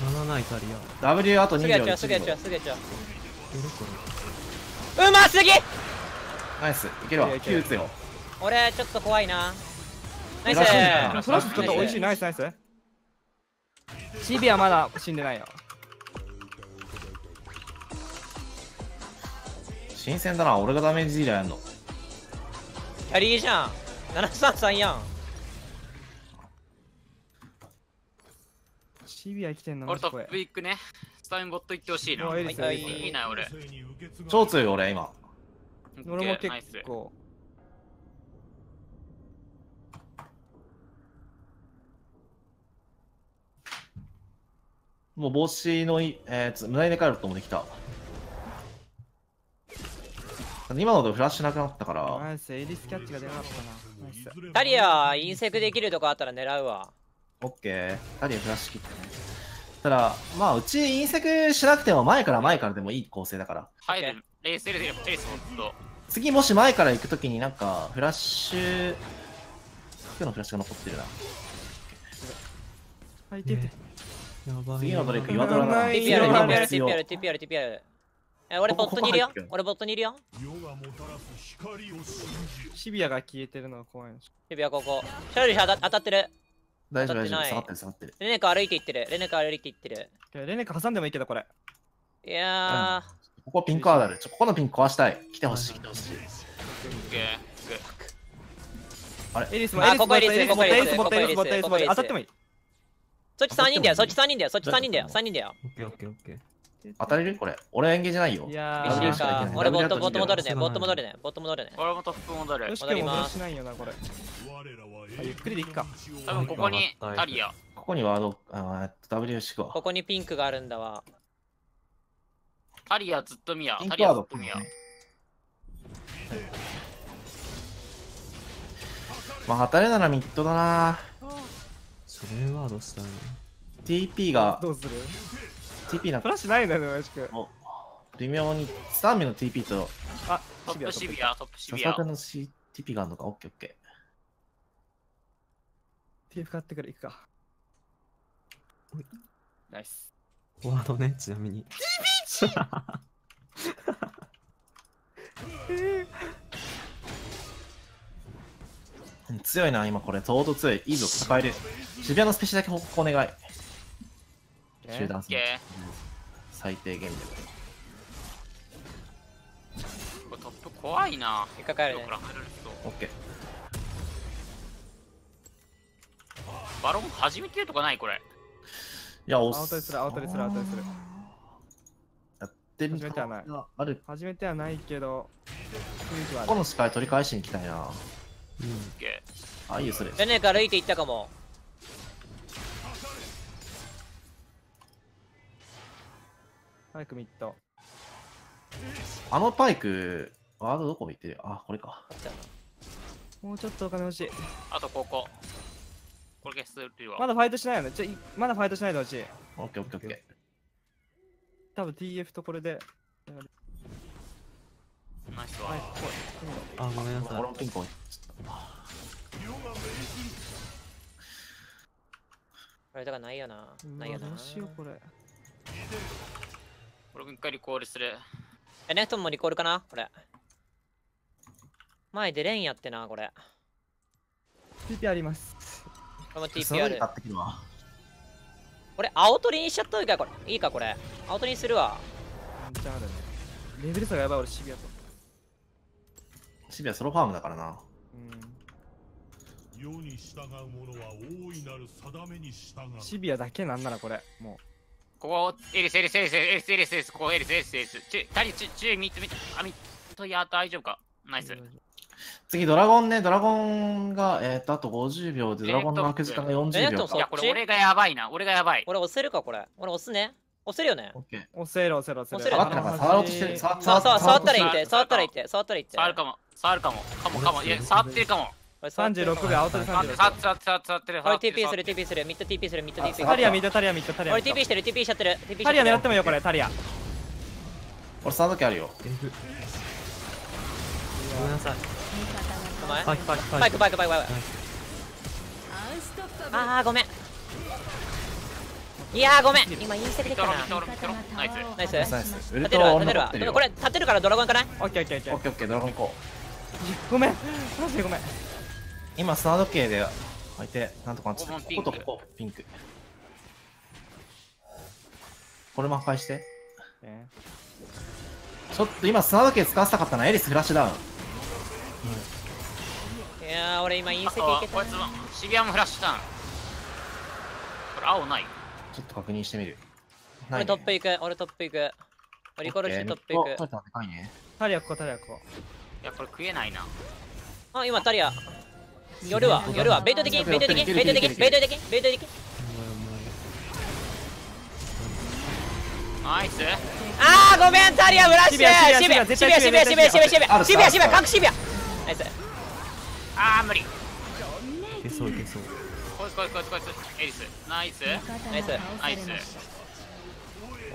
[SPEAKER 3] 77イ
[SPEAKER 5] タリア。
[SPEAKER 1] W あと2秒
[SPEAKER 3] すげえっちゃうすげえっちゃうすぐやっちゃう。うますぎ
[SPEAKER 1] ナイスいけるわ。9打つよ。
[SPEAKER 3] 俺ちょっと怖いな。ナイス。
[SPEAKER 1] フラッシュ
[SPEAKER 4] ちょっと美味しい。ナイス。ナイスチビはまだ死んでないよ。
[SPEAKER 1] 新鮮だな。俺がダメージディーラーやんの。
[SPEAKER 3] キャリーじゃん。七三三やん。
[SPEAKER 4] シビア生きてんの
[SPEAKER 6] 俺トップ行くね。スタインボット行ってほしいな。
[SPEAKER 4] おい。い
[SPEAKER 3] い
[SPEAKER 4] い
[SPEAKER 6] な俺。
[SPEAKER 1] 超強いよ、俺、今。
[SPEAKER 4] 俺も結構。
[SPEAKER 1] もう帽子のい、えーつ、胸入れ替えることもできた。今のでフラッシュなくなったから、
[SPEAKER 4] ナイスエリスキャッチが出なかったな。ナイス。
[SPEAKER 3] タリア、インセクできるとこあったら狙うわ。
[SPEAKER 1] オッケー。タリアフラッシュ切ってね。ただ、まあ、うちインセクしなくても前から前からでもいい構成だから。
[SPEAKER 6] 入るレースエルでレースもずっと
[SPEAKER 1] 次もし前から行くときになんか、フラッシュ、今日のフラッシュが残ってるな。
[SPEAKER 4] はい出て
[SPEAKER 5] やばい。
[SPEAKER 1] 次のドレイク岩ドラな。
[SPEAKER 4] はい
[SPEAKER 3] TPR、TPR、TPR、TPR、TPR。え、俺ボットにいるよ。俺ボットにいるよ。
[SPEAKER 4] シビアが消えてるのが怖いの
[SPEAKER 3] TPR ここ。シャルリ当たってる。
[SPEAKER 1] 大丈夫、大丈夫。下がってる、下がってる。
[SPEAKER 3] レネカ歩いていってる。レネカ歩いていってる。
[SPEAKER 4] レネク挟んでもいいけどこれ
[SPEAKER 3] いや
[SPEAKER 1] ここピンクアダル。ちょ、ここのピンク壊したい。来てほしい、来てほしい。
[SPEAKER 6] オッケー
[SPEAKER 4] エリスも
[SPEAKER 3] あ
[SPEAKER 4] エリスも
[SPEAKER 3] ここエリス
[SPEAKER 4] エリスも
[SPEAKER 3] ここエリス
[SPEAKER 4] エリスもエリスも
[SPEAKER 3] ここエリス
[SPEAKER 4] エリスも
[SPEAKER 3] ここエリス
[SPEAKER 4] 当たってもいい
[SPEAKER 3] ー。そっち3人だよ。そっち3人だよ。そっち3人だよ。3人だよ。
[SPEAKER 5] オッケーオッケーオッケー。
[SPEAKER 1] 当たれる？これ。俺エンゲージないよ。
[SPEAKER 4] いや
[SPEAKER 3] 厳しい
[SPEAKER 1] ダブルしかできない。
[SPEAKER 3] か俺ボット、ボット戻るね。ボット戻るね。ボット戻るね。
[SPEAKER 6] 俺もトップ戻る
[SPEAKER 4] よしくんも戻しないよなこれゆっくりでいっか
[SPEAKER 6] 多分ここにタリア
[SPEAKER 1] ここにワード、あーえっと W しくわ。
[SPEAKER 3] ここにピンクがあるんだわ。
[SPEAKER 6] タリアずっと見や
[SPEAKER 1] ピン
[SPEAKER 6] タリア
[SPEAKER 1] クワード
[SPEAKER 6] ずっと見や
[SPEAKER 1] まあ、当たれならミッドだな。
[SPEAKER 5] それはどうしたの
[SPEAKER 1] TP が、
[SPEAKER 4] どうする？
[SPEAKER 1] TP なんか
[SPEAKER 4] フラッシュないんだよねマジく
[SPEAKER 1] もう微妙に、スターミの TP と、
[SPEAKER 4] あ
[SPEAKER 6] トップシビアトップシビア
[SPEAKER 1] 笹君の C- TP があるのか？オッケーオッケ
[SPEAKER 4] TF 買ってくる行くかナイス
[SPEAKER 5] ワードね、ちなみに。
[SPEAKER 1] ー。うん強いな、今これ。相当強い。いいぞ、戦える。渋谷のスペシャルだけ報告お願い。集団戦
[SPEAKER 6] オッケ
[SPEAKER 1] 最低限で。
[SPEAKER 6] ーこれトップ怖いな。
[SPEAKER 3] 引っかかるね。
[SPEAKER 1] オッケー。
[SPEAKER 6] バロン始めてるとかない？これ。
[SPEAKER 1] いや、お
[SPEAKER 4] アウトでするアウトでするアウトでする。
[SPEAKER 1] やってる
[SPEAKER 4] 始めてはない。
[SPEAKER 1] ある。
[SPEAKER 4] 初めてはないけど
[SPEAKER 1] ここの視界取り返しに行きたいな。
[SPEAKER 6] オッケ
[SPEAKER 1] あいいよそれ。
[SPEAKER 3] レネから歩いていったかも
[SPEAKER 4] パイクミッド
[SPEAKER 1] あのパイクワードどこ見て？るあこれか。
[SPEAKER 4] もうちょっとお金欲しい。
[SPEAKER 6] ーあとここ。これ消するわ
[SPEAKER 4] まだファイトしないよね。ちょいまだファイトしないでほしい。
[SPEAKER 1] オッケーオッケーオッケ
[SPEAKER 4] 多分 TF とこれで。
[SPEAKER 6] ナイスわ。
[SPEAKER 5] あ、ごめんな
[SPEAKER 1] ー
[SPEAKER 5] さい。
[SPEAKER 1] 俺。もピンポン
[SPEAKER 3] これだからないよな。
[SPEAKER 4] う
[SPEAKER 3] ないよな。
[SPEAKER 4] わどうしようこれ
[SPEAKER 6] 俺も一回リコールする。
[SPEAKER 3] えネフトンもリコールかな？これ。前出れんやってなこれ。
[SPEAKER 4] TP あります。
[SPEAKER 3] これも
[SPEAKER 1] その上
[SPEAKER 3] TPR
[SPEAKER 1] で買ってくるわ。
[SPEAKER 3] これ青鳥にしちゃったいいかこれ。いいかこれ。青鳥にするわ。
[SPEAKER 4] ワンチャンあるね。レベル差がやばい俺シビアと。
[SPEAKER 1] シビアソロファームだからな。
[SPEAKER 4] うん。
[SPEAKER 8] 世に従う者は大いなる定めに従う。
[SPEAKER 4] シビアだけなんならこれも
[SPEAKER 6] ここエリスエリスエリスエリスエリスエリスここエリスエリスエリスちゅタリちゅちゅ見て見てあみといや大丈夫か。ナイス。
[SPEAKER 1] 次ドラゴンね。ドラゴンがえっ、とあと50秒でドラゴンの開く時間が40秒
[SPEAKER 3] えっとそ
[SPEAKER 6] いやこれ俺がやばいな。俺がやばい。
[SPEAKER 3] 俺押せるかこれ。俺押すね。押せるよね。
[SPEAKER 1] オッケー。
[SPEAKER 4] う押せる押せる押せる。
[SPEAKER 3] 押せる
[SPEAKER 1] 触ってなんか触ろうとしてる。触
[SPEAKER 3] った。らいいっ
[SPEAKER 6] 触
[SPEAKER 3] て。触ったらいいって。触ったらいいって。
[SPEAKER 6] 触るかも。触るかも。かもかも。いや触ってるかも
[SPEAKER 3] これ触って。る
[SPEAKER 4] 36秒アウトで。
[SPEAKER 6] 触って
[SPEAKER 4] 36
[SPEAKER 6] 触って触って触って。る
[SPEAKER 3] これ
[SPEAKER 6] 触って。
[SPEAKER 3] TP する TP する。ミッド TP するミッド TP する。
[SPEAKER 4] タリアミッドタリアミッドタリア
[SPEAKER 3] 俺 TP してる TP しちゃってる。TP しちゃ
[SPEAKER 4] タリア狙ってもいいよこれ。タリア。
[SPEAKER 1] 俺サード機あるよ。
[SPEAKER 5] ごめんなさい。
[SPEAKER 3] お前
[SPEAKER 5] パイクパイク
[SPEAKER 3] バイクバイクバイク。バイクあーごめん。いやーごめん。今インス。タで
[SPEAKER 6] ナイス
[SPEAKER 3] ナイス。立てるわ立てるわ。これ立てるからドラゴンいかない？
[SPEAKER 4] オッケーオッケーオッケー。
[SPEAKER 1] オッケーオッケードラゴン行こう。
[SPEAKER 4] ごめん。マジでごめん
[SPEAKER 1] 今砂時計で相手なんとか
[SPEAKER 6] ここもピンク。
[SPEAKER 1] っとここピンク。これも破壊して。
[SPEAKER 4] え
[SPEAKER 1] ちょっと今砂時計使わせたかったな。エリスフラッシュダウン。
[SPEAKER 3] いやー俺今イン
[SPEAKER 6] あ
[SPEAKER 3] スタ
[SPEAKER 6] とはこいつもシビアもフラッシュダウン。これ青ない。
[SPEAKER 1] ちょっと確認してみる。
[SPEAKER 3] 俺トップ行く。俺トップ行く。リコールしてトップ
[SPEAKER 1] いね。
[SPEAKER 4] タリアここタリアここ。
[SPEAKER 6] いやこれ食えないな。
[SPEAKER 3] あ今タリア夜は夜はベイト的？ベイト的？ベイト的？ベイト的？ベイト的？
[SPEAKER 6] ナイス。
[SPEAKER 3] あーごめんタリアフラッシュ。
[SPEAKER 4] シビアシ
[SPEAKER 3] シビアシビアシビアシビアシビアシビアシビアシビア
[SPEAKER 1] ある。
[SPEAKER 3] 隠しシビアナイス。
[SPEAKER 6] あー無理。
[SPEAKER 5] いけそういけそう。
[SPEAKER 6] こいつこいつこいつこいつ。エリス。ナイス。
[SPEAKER 3] ナイス。
[SPEAKER 6] ナイス。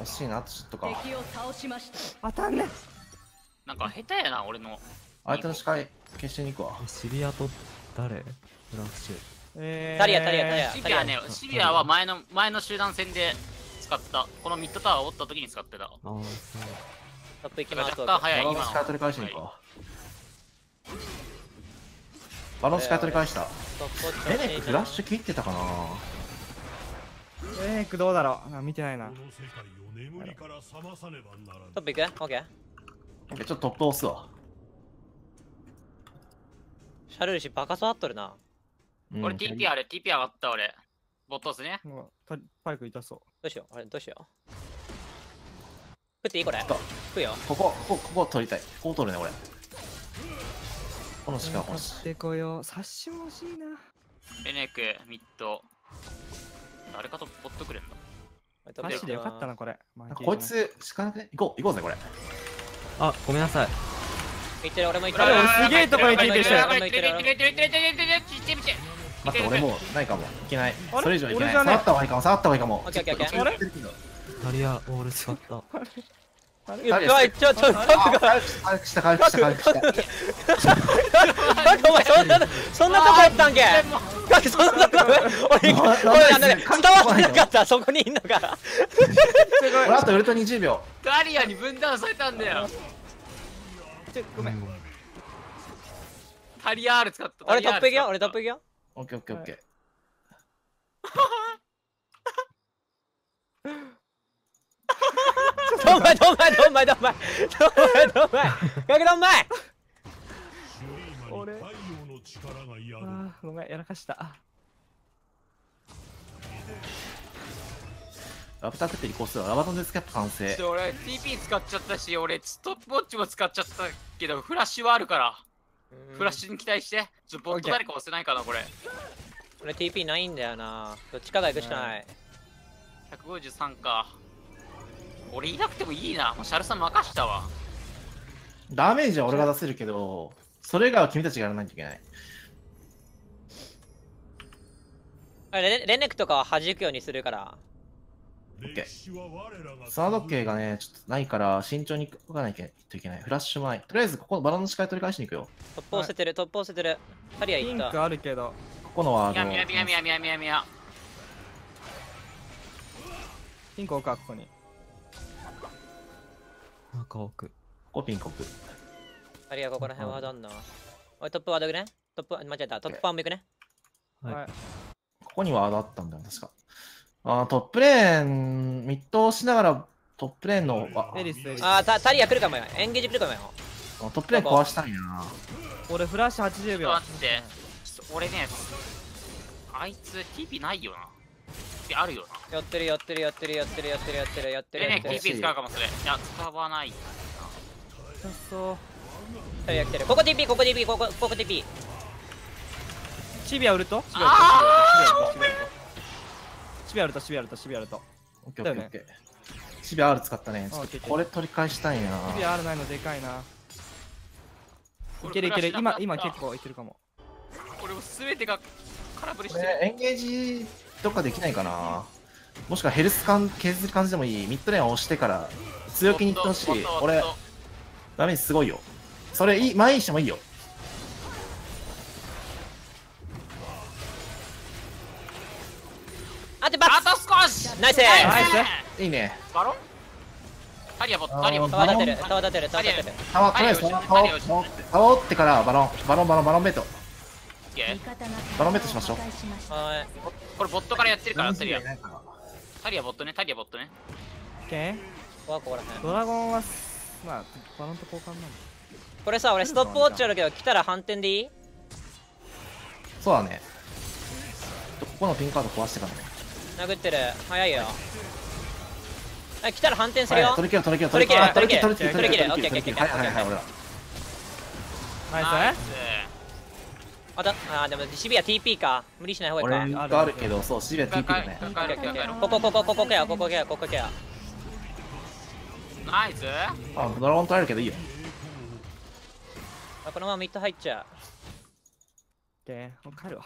[SPEAKER 1] 惜しいなあとちょっとか。
[SPEAKER 4] 当たんね。
[SPEAKER 6] なんか下手やな俺の。
[SPEAKER 1] 相手の視界消しに行くわ。
[SPEAKER 5] シビアと誰？フラッシュ。
[SPEAKER 4] えー。
[SPEAKER 3] タリアタリアタリア。
[SPEAKER 6] シビアね。シビアは前の前の集団戦で使った。このミッドタワーを折った時に使ってた。
[SPEAKER 5] ああ、そう。
[SPEAKER 3] トップ行き
[SPEAKER 6] だ
[SPEAKER 3] ます。
[SPEAKER 6] から若干早い。今の
[SPEAKER 1] バロン視界取り返しに行くわバロン視界取り返した。エネックフラッシュ切ってたかな。
[SPEAKER 4] えークどうだろう？あ見てないな。
[SPEAKER 3] トップ行く？オッケー。
[SPEAKER 1] オッケーちょっとトップ押すわ
[SPEAKER 3] シャルルシバカ育っとるな。
[SPEAKER 1] うん。
[SPEAKER 6] 俺 TP あれ TP 上がった俺。ボットスね。
[SPEAKER 4] もうタリパイク痛そう
[SPEAKER 3] どうしようあれどうしよう。食っていい？これ。食うよ。
[SPEAKER 1] ここここここ取りたい。ここ取るね俺。この視界欲
[SPEAKER 4] 買
[SPEAKER 1] しい
[SPEAKER 4] ってこよう。サッシも欲しいな。
[SPEAKER 6] レネクミッド。誰かとボットくれんだ
[SPEAKER 4] マジでよかったなこれ。まあ
[SPEAKER 1] こいつ視界ね？行こう行こうぜこれ。
[SPEAKER 5] あ、ごめんなさい。
[SPEAKER 3] 行ってる俺も行って
[SPEAKER 4] あれ
[SPEAKER 3] る
[SPEAKER 4] 俺すげえとこに TP してる
[SPEAKER 1] 待って俺もうないかもいけない
[SPEAKER 4] あれ？
[SPEAKER 1] それ以上いけない。触った方がいいかも触った方がいい。かも
[SPEAKER 3] オッケーオッケーオッケー
[SPEAKER 1] ちょっとちょっと
[SPEAKER 5] タリア、オール使った。
[SPEAKER 3] いやおいちょちょちょっと
[SPEAKER 1] あ回復した回復した回復した回復した
[SPEAKER 3] なんかお前そんなそんなとこやったんけなんかそんなとこ俺
[SPEAKER 1] な
[SPEAKER 3] 俺あのね伝わってなかったそこにいんのか
[SPEAKER 1] 俺あとウルト20秒
[SPEAKER 6] ダリアに分断されたんだよ
[SPEAKER 4] ごめん。
[SPEAKER 6] タリアール使った。
[SPEAKER 3] 俺トップ行くよ俺トップ
[SPEAKER 6] プ
[SPEAKER 3] 行くよ。
[SPEAKER 1] オッケーオッケーオッケ
[SPEAKER 3] どんまい。どんまいどんまいどんまいどんまい。どんまい逆どんまい。
[SPEAKER 8] シュリーマに太陽の力が宿る
[SPEAKER 4] あーごめんやらかした。
[SPEAKER 1] ーラプター食ってリコースだラバトンデスキャップ完成
[SPEAKER 6] 俺 TP 使っちゃったし俺ストップウォッチも使っちゃったけどフラッシュはあるからフラッシュに期待して。ちょっとボット誰か押せないかな、これ。
[SPEAKER 3] 俺 TP ないんだよなどっちかが行くしかない
[SPEAKER 6] 153か。俺いなくてもいいな。もうシャルさん任したわ。
[SPEAKER 1] ダメージは俺が出せるけど、それ以外は君たちがやらないといけない。
[SPEAKER 3] あレレネクとかは弾くようにするから
[SPEAKER 8] 歴史は我らが
[SPEAKER 1] サード系がね、ちょっとないから慎重に動かないといけない。フラッシュもない。とりあえずここのバラの視界取り返しに行くよ。
[SPEAKER 3] トップ押せてる、トップ押せてるタリア行った
[SPEAKER 4] ピンクあるけど
[SPEAKER 1] ここのワード。
[SPEAKER 6] みやみやみやみやみやみや。
[SPEAKER 4] ピンク置くかここに
[SPEAKER 5] 赤奥。
[SPEAKER 1] ここピンコク。
[SPEAKER 3] タリアここら辺ワードあんなおいトップワード行くね？トップ間違えたトップパンも行くね？
[SPEAKER 5] はい
[SPEAKER 4] はい
[SPEAKER 1] ここにワードあったんだよ、確か。あートップレーン、ミッドをしながらトップレーンの、あ
[SPEAKER 3] あータタリア来るかもよ。エンゲージ来るかもよ。
[SPEAKER 1] トップレーン壊したいな。
[SPEAKER 4] 俺フラッシュ80
[SPEAKER 6] ちょっと
[SPEAKER 4] 秒
[SPEAKER 6] 待って。ちょっと俺ね、あいつ TP ないよな。TP あるよな。
[SPEAKER 3] 寄ってる寄ってる寄ってる寄ってる寄ってる寄ってる寄ってる。
[SPEAKER 6] でね、
[SPEAKER 3] 寄ってる
[SPEAKER 6] TP 使うかもそれ。いや、使わない。
[SPEAKER 4] 痛そう。
[SPEAKER 3] タリア来てる。ここ TP ここ TP ここここ TP
[SPEAKER 4] シビアウルトシビア
[SPEAKER 6] あ
[SPEAKER 4] ウルトシビアウルトシビアウルトシビアウルト
[SPEAKER 1] オッケーオッケーオッケー。シビア R 使ったね。これ取り返したいな。
[SPEAKER 4] シビアあるないのでかいな
[SPEAKER 6] ー
[SPEAKER 4] いけるいける今今結。
[SPEAKER 6] こ
[SPEAKER 4] 構いけるかも
[SPEAKER 6] れ俺も全てが空振りし
[SPEAKER 1] こ
[SPEAKER 6] て
[SPEAKER 1] エンゲージとかできないかな。もしくはヘルス感削る感じでもいい。ミッドレーンを押してから強気にいってほしい俺ダメージすごいよ。それいい、前にしてもいいよ。
[SPEAKER 3] てバッ
[SPEAKER 6] あと少し。
[SPEAKER 3] ナイス。
[SPEAKER 6] ナイス。
[SPEAKER 1] いいね。
[SPEAKER 6] バロン？タリアボット、タリアボット。
[SPEAKER 3] タワー立てるタワー立てるタワー立てる。
[SPEAKER 1] タワー、とりあえずタワー、タワー、タワ折ってからバロン、バロン、バロン、バロンベイト。
[SPEAKER 6] オッケー。
[SPEAKER 1] バロンベイトしましょう。
[SPEAKER 3] はい。
[SPEAKER 6] これボットからやってるから、タリア。タリアボットね、タリアボットね。
[SPEAKER 4] オッケー。
[SPEAKER 3] ここはここら辺
[SPEAKER 4] ドラゴンはまあバロンと交換なんだ。
[SPEAKER 3] これさ俺ストップウォッチあるけど来たら反転でいい？
[SPEAKER 1] そうだね。ここのピンカード壊してからね。
[SPEAKER 3] 殴ってる。早いよ。あ来たら反転するよ、
[SPEAKER 1] はい、取り切る、取り切る、
[SPEAKER 3] 取り切る
[SPEAKER 1] あ取り切る、
[SPEAKER 3] 取
[SPEAKER 1] 取り切る、
[SPEAKER 3] り切る
[SPEAKER 1] 取り切る、取り切る。
[SPEAKER 3] オッケーオッケーオッケー
[SPEAKER 1] はいはいはい、俺ら。
[SPEAKER 4] ナイス。
[SPEAKER 3] あだあでもシビア TP か。無理しない方が
[SPEAKER 1] 俺
[SPEAKER 3] いいか。
[SPEAKER 1] があるけど、そう、シビア TP だね。
[SPEAKER 3] オッケーオッケーオッケー。ここここここケアここケアここケア。
[SPEAKER 6] ナイス。
[SPEAKER 1] あ、ドラゴン取られるけどいいよ。
[SPEAKER 3] あこのままミッド入っちゃう。
[SPEAKER 4] オッケーもう帰るわ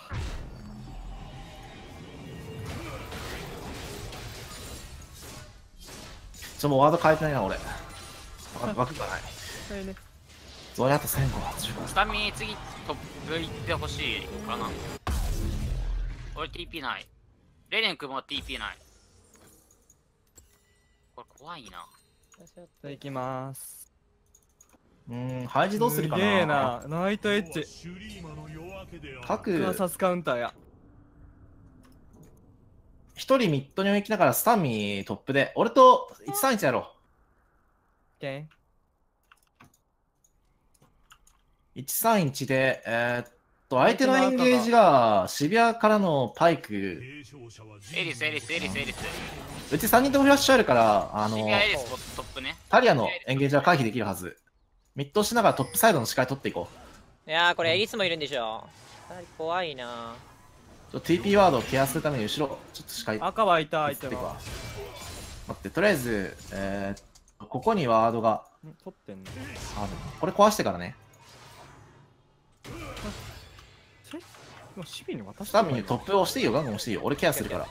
[SPEAKER 1] ちょ、もうワード変えてないな、俺。枠がない。ゾーンにあと1585。
[SPEAKER 6] スタミ次トップ行ってほしいかな。俺 TP ない。レネン君も TP ない。これ怖いな。
[SPEAKER 4] じゃあ行きます
[SPEAKER 1] うーん、配置どうするかな
[SPEAKER 4] げえなナイトエッジ
[SPEAKER 1] 各
[SPEAKER 4] サスカウンターや
[SPEAKER 1] 一人ミッドに置きながらスタンミートップで、俺と131やろう。131で、えーっと、相手のエンゲージが渋谷からのパイク、
[SPEAKER 6] エリス、エリス、エリス、エリス。
[SPEAKER 1] うち3人ともフラッシュあるから、あの
[SPEAKER 6] ね。
[SPEAKER 1] タリアのエンゲージは回避できるはず。ミッドをしながらトップサイドの視界取っていこう。
[SPEAKER 3] いやーこれエリスもいるんでしょ怖いな
[SPEAKER 1] ちょ TP ワードをケアするために後ろ、ちょっと視界
[SPEAKER 4] ー赤はいた。
[SPEAKER 1] 待って、とりあえず、えーここにワードが
[SPEAKER 4] ん取ってんの？
[SPEAKER 1] ある。これ壊してからね。
[SPEAKER 4] もうシビに渡し
[SPEAKER 1] スタミにトップを押していいよ、ガンガン押していいよ。俺ケアするから。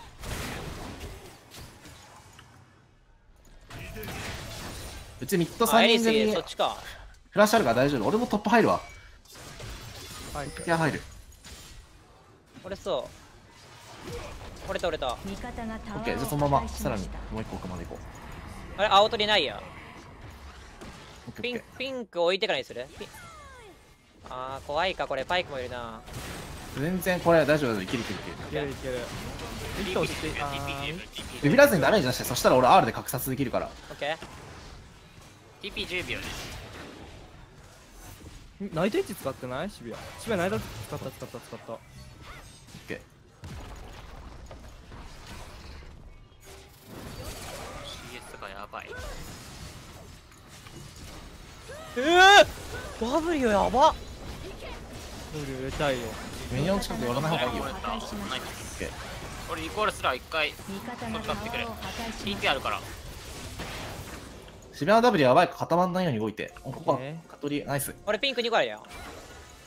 [SPEAKER 1] うちミッド3
[SPEAKER 3] あエリス
[SPEAKER 1] 人組
[SPEAKER 3] そっちか
[SPEAKER 1] フラッシュあるから大丈夫。俺もトップ入るわ。
[SPEAKER 4] はい
[SPEAKER 1] ケア入る。
[SPEAKER 3] 俺そう。折れた折れた。
[SPEAKER 1] オッケー、じゃあ
[SPEAKER 7] ー
[SPEAKER 1] そのまま、さらにもう一個奥まで行こ
[SPEAKER 3] あれ青鳥ないや。ピンピンク置いてからにする？あー怖いかこれ。パイクもいるな。
[SPEAKER 1] ー。全然これ大丈夫、いけるいけるいける。
[SPEAKER 4] いけるいける。
[SPEAKER 1] ビビらずにダメージ出して、そしたら俺 R で格殺できるから。
[SPEAKER 3] オッケー。
[SPEAKER 6] TP10 秒ね。
[SPEAKER 4] ナイトエッジ使ってない？渋谷渋谷ナイトエッジ使った使った使った
[SPEAKER 6] い。
[SPEAKER 3] えー、W やば。
[SPEAKER 4] ル入れたいよ。
[SPEAKER 1] ミニオン近く寄らない方がいいよ
[SPEAKER 6] 俺リコールすら一回取ってくれ。TP あるから。
[SPEAKER 1] 渋谷の W やばい。から固まんないように動いて。おここは
[SPEAKER 4] え
[SPEAKER 1] カトリナイス。
[SPEAKER 3] 俺ピンク2個あるよ。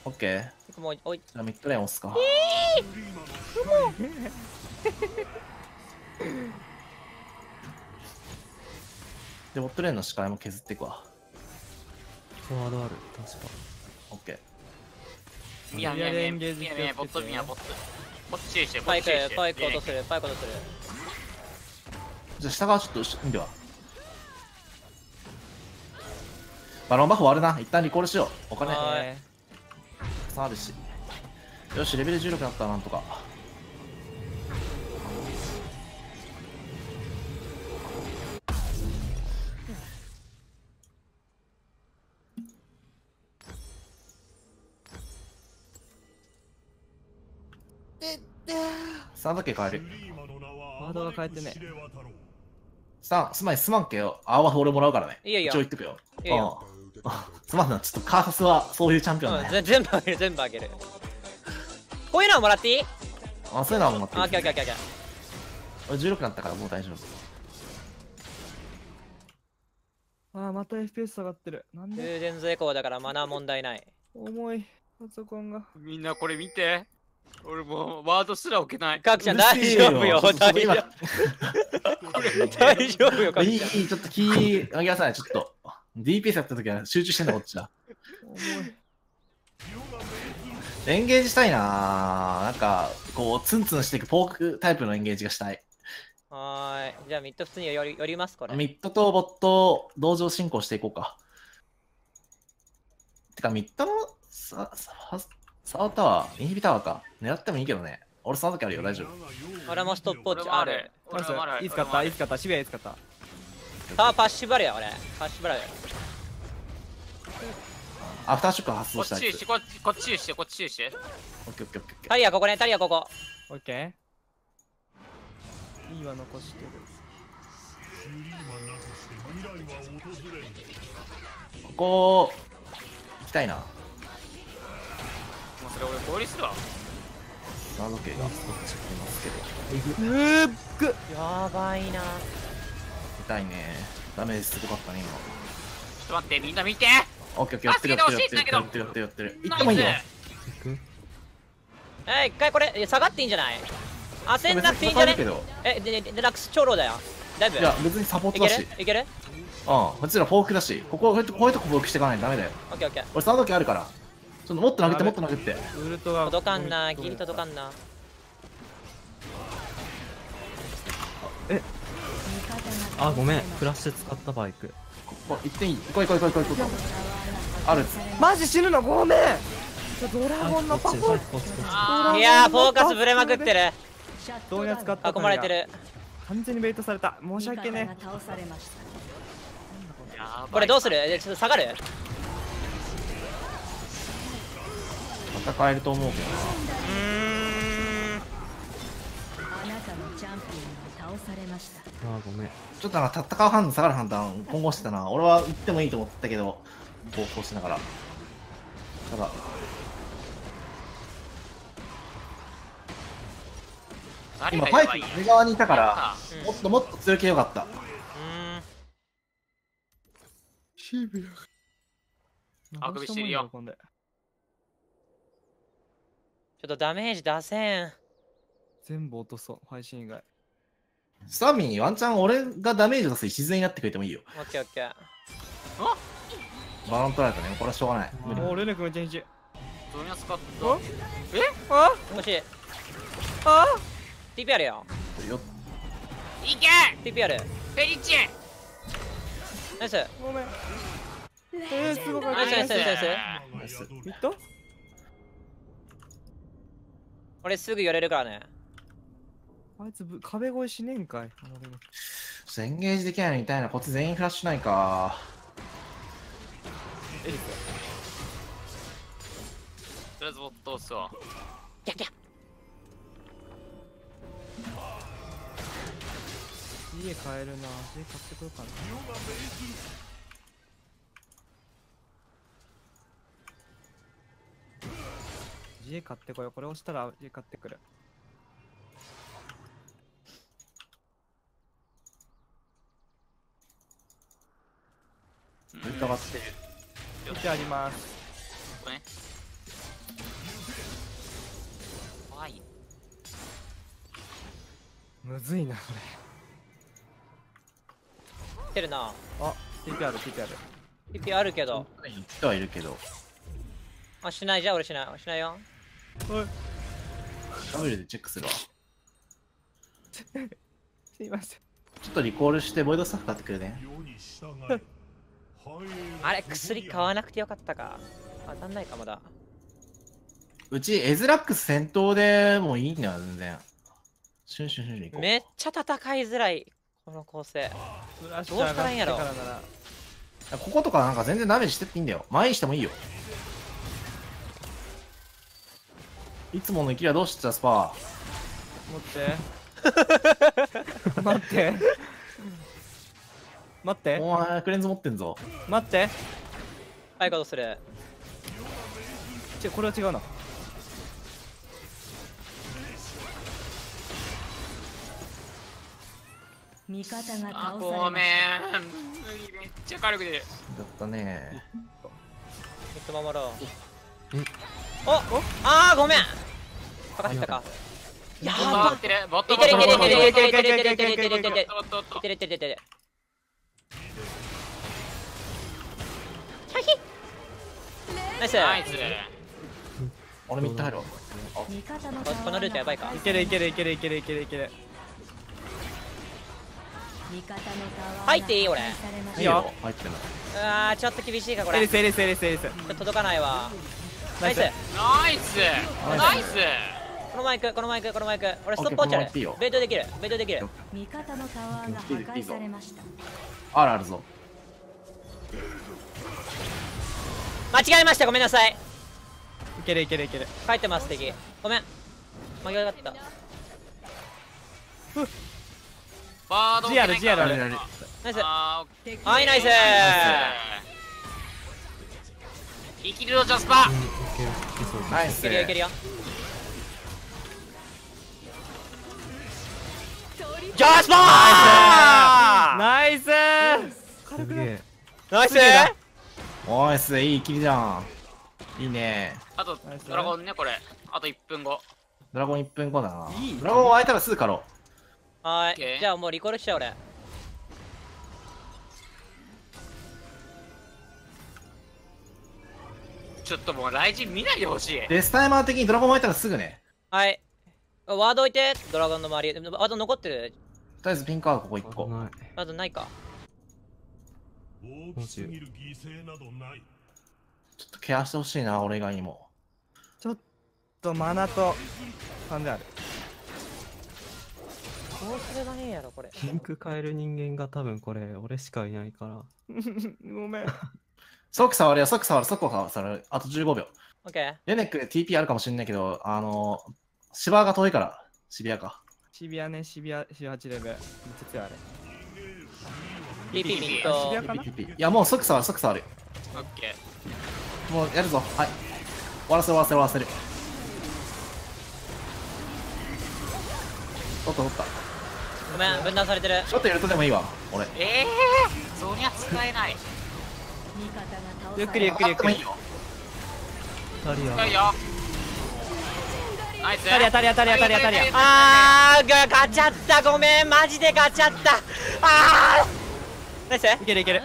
[SPEAKER 1] オッケー。
[SPEAKER 3] もうおい。
[SPEAKER 1] ゃあミッドレーン押すか でボットレーンの視界も削っていくわ。
[SPEAKER 5] フォワードある。確か
[SPEAKER 1] オッケー。
[SPEAKER 6] ミヤミヤミヤミヤミヤミヤボットミヤボット。こっち注意してこ
[SPEAKER 3] パイクパイク落とする。パイク落とする。
[SPEAKER 1] じゃあ下側ちょっと後ろ見ては。バロンバフ終わるな。一旦リコールしよう。お金。さんあるしよしレベル16になった。らなんとかサード系変える。
[SPEAKER 4] ワードが変えてね。
[SPEAKER 1] さあすまんすまんけよ。青は俺もらうからね。
[SPEAKER 3] いいよいいよ
[SPEAKER 1] 一応言っとくよ。
[SPEAKER 3] いいよ
[SPEAKER 1] うん。すまんなちょっとカーサスはそういうチャンピオンだ
[SPEAKER 3] うん、全部あげる全部あげる。こういうのはもらっていい？
[SPEAKER 1] あそういうのはもう待
[SPEAKER 3] あオッ
[SPEAKER 1] ってる
[SPEAKER 3] ケーオッケーオッケー
[SPEAKER 1] 俺16になったからもう大丈夫。
[SPEAKER 4] ー、あーまた FPS 下がってる。なんで？
[SPEAKER 3] 充電ズエコーだからマナー問題ない。
[SPEAKER 4] 重い。パソコンが。
[SPEAKER 6] みんなこれ見て俺もうワードすら置けない。
[SPEAKER 3] かくちゃん大丈夫よ。大丈
[SPEAKER 1] 今。
[SPEAKER 3] 夫大丈夫よ
[SPEAKER 1] いい
[SPEAKER 3] ちゃん。
[SPEAKER 1] いいちょっと気上げなさいちょっと。DPS やった時は集中してんだこっちだエンゲージしたいな。なんかこうツンツンしていくポークタイプのエンゲージがしたい。
[SPEAKER 3] はーい。じゃあミッド普通に寄り寄りますこれ。
[SPEAKER 1] ミッドとボット同時進行していこうか。てかミッドのサササータワーインヒビタワーか。狙ってもいいけどね。俺その時あるよ大丈夫。
[SPEAKER 3] 俺もストップウォッチ
[SPEAKER 6] ある。
[SPEAKER 3] ある。
[SPEAKER 4] ナイス
[SPEAKER 6] 俺もある。
[SPEAKER 4] いつ買ったいつ買った渋谷いつ買った
[SPEAKER 3] タワーパッシブあるよ俺。パッシブある
[SPEAKER 1] アフターショック発
[SPEAKER 6] こっ
[SPEAKER 1] 動したやつ
[SPEAKER 6] ちこっちこっちしてこっちして。
[SPEAKER 1] オッケーオッケー
[SPEAKER 3] タリアここねタリアここ。
[SPEAKER 4] オッケー。いいは残してる。
[SPEAKER 1] ここ行きたいな
[SPEAKER 6] それ俺合理するわ。
[SPEAKER 1] サード系がありますけど
[SPEAKER 4] うーっく。
[SPEAKER 3] やばいな。
[SPEAKER 1] 痛いね。ダメージすごかったね今。
[SPEAKER 6] ちょっと待ってみんな見て。
[SPEAKER 1] オッケーオッケーやってるやってるやってる。やってるやってるやってる。行って。もいいよ
[SPEAKER 3] え一回これえ下がっていいんじゃない？焦んなくていいんじゃね？
[SPEAKER 1] 別にかかる
[SPEAKER 3] えででデラックス長老だよ。だいぶ。
[SPEAKER 1] いや別にサポー
[SPEAKER 3] いけ
[SPEAKER 1] トだし。
[SPEAKER 3] る？いける？
[SPEAKER 1] うん。こっちらフォークだし。こここういうとここういうとこフォークしていかないとダメだよ。
[SPEAKER 3] オッケーオッケー。
[SPEAKER 1] 俺サード系あるからちょっともっと投げてもっと投げて。
[SPEAKER 4] ウルトが
[SPEAKER 3] 届かんな。ギリ届かんな。
[SPEAKER 5] あごめん。フラッシュ使ったバイク。
[SPEAKER 1] ここ行っていい？行こう行こう行こう行こう行こう。ある。
[SPEAKER 4] マジ死ぬのごめん。ドラゴンのパフォー
[SPEAKER 3] いやーフォーカスぶれまくってる。
[SPEAKER 4] どうや使った
[SPEAKER 3] 囲まれてる
[SPEAKER 4] 完全にベイトされた。申し訳ね
[SPEAKER 3] これどうする？えちょっと下がる？
[SPEAKER 1] 戦えると思うけど
[SPEAKER 3] うーん。
[SPEAKER 7] あなたのチャンピオンが倒されました。
[SPEAKER 5] あごめん。
[SPEAKER 1] ちょっとな戦う判断下がる判断混合してたな。俺は行ってもいいと思ったけどこうこうしながら。ただ。
[SPEAKER 6] 誰
[SPEAKER 1] 今パイプの上側にいたから
[SPEAKER 3] うん
[SPEAKER 1] もっともっと強気よかった。
[SPEAKER 3] うーん
[SPEAKER 6] あくびしてるよ
[SPEAKER 3] ちょっとダメージ出せん。
[SPEAKER 4] 全部落とそう配信以外。
[SPEAKER 1] スタミンワンチャン俺がダメージ出す礎になってくれてもいいよ。
[SPEAKER 3] オッケーオッケー。
[SPEAKER 1] バロン取られたね。これはしょうがない。無理。
[SPEAKER 4] おールネ君めっちゃ日
[SPEAKER 6] どうにゃ使っ
[SPEAKER 4] お
[SPEAKER 6] た
[SPEAKER 4] あ？
[SPEAKER 3] もし。い
[SPEAKER 4] あ
[SPEAKER 3] TP あるよ。
[SPEAKER 1] よ
[SPEAKER 6] いけ
[SPEAKER 3] ！TP ある。
[SPEAKER 6] ペリッチ
[SPEAKER 3] ナイス。
[SPEAKER 4] ごめん。えー、すごかった。
[SPEAKER 3] ナイスナイスナイス。ナイス。
[SPEAKER 1] ナイス
[SPEAKER 4] ミッド
[SPEAKER 3] 俺すぐ寄れるからね。
[SPEAKER 4] あいつぶ壁越えしねえんかい。
[SPEAKER 1] エンゲージできないの痛いな。こっち全員フラッシュないか。
[SPEAKER 4] エリス
[SPEAKER 6] とりあえずボット押すわ。
[SPEAKER 3] キャッキャ
[SPEAKER 4] 家買えるな。家買ってこようかな GA 買ってこようこれ押したら GA 買ってくる
[SPEAKER 1] 疑っ飛ばしてる。
[SPEAKER 4] 見てあります
[SPEAKER 6] ここね怖い
[SPEAKER 4] むずいなこ
[SPEAKER 3] 来てるな
[SPEAKER 4] あ TP ある TP ある
[SPEAKER 3] ピピあるけど
[SPEAKER 1] 言ってはいるけど、
[SPEAKER 3] あしないじゃあ俺しないしないよ
[SPEAKER 1] ダブルでチェックするわ。
[SPEAKER 4] すいません
[SPEAKER 1] ちょっとリコールしてボイドスタッフ買ってくるね。
[SPEAKER 3] あれ薬買わなくてよかったか当たんないかまだ
[SPEAKER 1] うちエズラックス戦闘でもいいんだよ、全然。シュンシュンシュンシュン行こう。
[SPEAKER 3] めっちゃ戦いづらいこの構成どうしたらいいんやろ
[SPEAKER 1] こことかなんか全然ダメージしてっていいんだよ。前にしてもいいよ。いつもの生きりはどうしてた？スパ
[SPEAKER 4] 持って。待って。待って。
[SPEAKER 1] お前クレンズ持ってんぞ。
[SPEAKER 4] 待って。
[SPEAKER 3] はいことする。
[SPEAKER 4] ちょこれは違うな。
[SPEAKER 7] 味方が
[SPEAKER 6] あごめん。めっちゃ軽く出る。
[SPEAKER 1] だったね。
[SPEAKER 3] いつも守ろう。
[SPEAKER 5] うん
[SPEAKER 3] おあーごめん。かかってた。かや
[SPEAKER 6] ボット
[SPEAKER 3] ば
[SPEAKER 6] 待ってるボット
[SPEAKER 3] いけるいけるいけるい
[SPEAKER 6] る
[SPEAKER 3] けるいけるいけるいけるいけるいけるいける。いける
[SPEAKER 6] おっとおっと。
[SPEAKER 3] いけるいけるいけるナイス。
[SPEAKER 6] ナイス。
[SPEAKER 1] 俺ミッド入るわ。
[SPEAKER 7] 味方の
[SPEAKER 3] ここのルートやばいか。
[SPEAKER 4] いけるいけるいけるいけるいけるいける。
[SPEAKER 3] 入っていい俺。
[SPEAKER 4] いいよ。
[SPEAKER 1] 入ってない。
[SPEAKER 3] うわーちょっと厳しいかこれ。ち
[SPEAKER 4] エリスエリスエリスエリ
[SPEAKER 3] 届かないわナイス
[SPEAKER 4] ナイ
[SPEAKER 6] スナイス
[SPEAKER 3] このマイクこのマイクこのマイク。俺ストップ落ちあるベイトできる。ベイトできる。
[SPEAKER 7] 味方のタワーが破壊されました
[SPEAKER 1] あるあるぞ。
[SPEAKER 3] 間違えましたごめんなさい。
[SPEAKER 4] いけるいけるいける。
[SPEAKER 3] 帰ってます敵。ごめん。間違えた。
[SPEAKER 6] バード置けないか
[SPEAKER 4] GR ある
[SPEAKER 1] あるある。
[SPEAKER 3] ナイス。
[SPEAKER 6] あ
[SPEAKER 3] はいナイス。
[SPEAKER 6] ー生きるよジャスパ
[SPEAKER 5] うん、いける。いけそう。
[SPEAKER 1] ナイス。
[SPEAKER 3] いけるよいけるよジャスパー
[SPEAKER 4] ナイス
[SPEAKER 5] すげえ。
[SPEAKER 3] ナイス
[SPEAKER 1] おいす、いい切りじゃん。いいね。
[SPEAKER 6] あとドラゴンねこれあと1分後
[SPEAKER 1] ドラゴン1分後だな。
[SPEAKER 4] いい
[SPEAKER 1] ドラゴン湧いたらすぐ狩ろ
[SPEAKER 3] は
[SPEAKER 6] オッケー
[SPEAKER 3] いじゃあもうリコールしちゃう俺
[SPEAKER 6] ちょっともう雷神見ないでほしい。
[SPEAKER 1] う。デスタイマー的にドラゴン湧いたらすぐね。
[SPEAKER 3] はい。ワード置いて、ドラゴンの周り。ワード残ってる。
[SPEAKER 1] とりあえずピンクはここ1個。
[SPEAKER 5] 危ない。
[SPEAKER 3] ワードないか。
[SPEAKER 8] 大きすぎる犠牲などない
[SPEAKER 1] ちょっとケアしてほしいな、俺以外にも。
[SPEAKER 4] ちょっとマナと3である
[SPEAKER 3] どうすればねえやろ、これ。
[SPEAKER 5] ピンク変える人間が多分これ、俺しかいないから。
[SPEAKER 4] ごめん
[SPEAKER 1] 即触るよ、即触る、即触る。あと15秒。
[SPEAKER 3] オッケー。
[SPEAKER 1] レネックで TP あるかもしれないけど、あの、芝が遠いから、シビアか。
[SPEAKER 4] シビアねシビア48レベルめっちゃ強いあれ
[SPEAKER 3] PP ミン
[SPEAKER 4] シビ
[SPEAKER 3] ト
[SPEAKER 4] ア。かな
[SPEAKER 1] ？TP。いや、もう即触る、即触る。
[SPEAKER 6] オッケ
[SPEAKER 1] もうやるぞ。はい。終わらせる、終わらせる、終わらせる。取った、取った。
[SPEAKER 3] ごめん、分断されてる。
[SPEAKER 1] ちょっとやるとでもいいわ、俺。
[SPEAKER 6] ー。えー、そりゃ使えない。
[SPEAKER 7] 味方が倒され
[SPEAKER 4] ゆっくりゆっくりゆっくり。
[SPEAKER 5] タリア。
[SPEAKER 6] ナイス。
[SPEAKER 4] タリアタリアタリアタリアタリア
[SPEAKER 3] あーがガチャった。ごめんマジでガチャった。あー。ナイス。
[SPEAKER 4] いけるいける。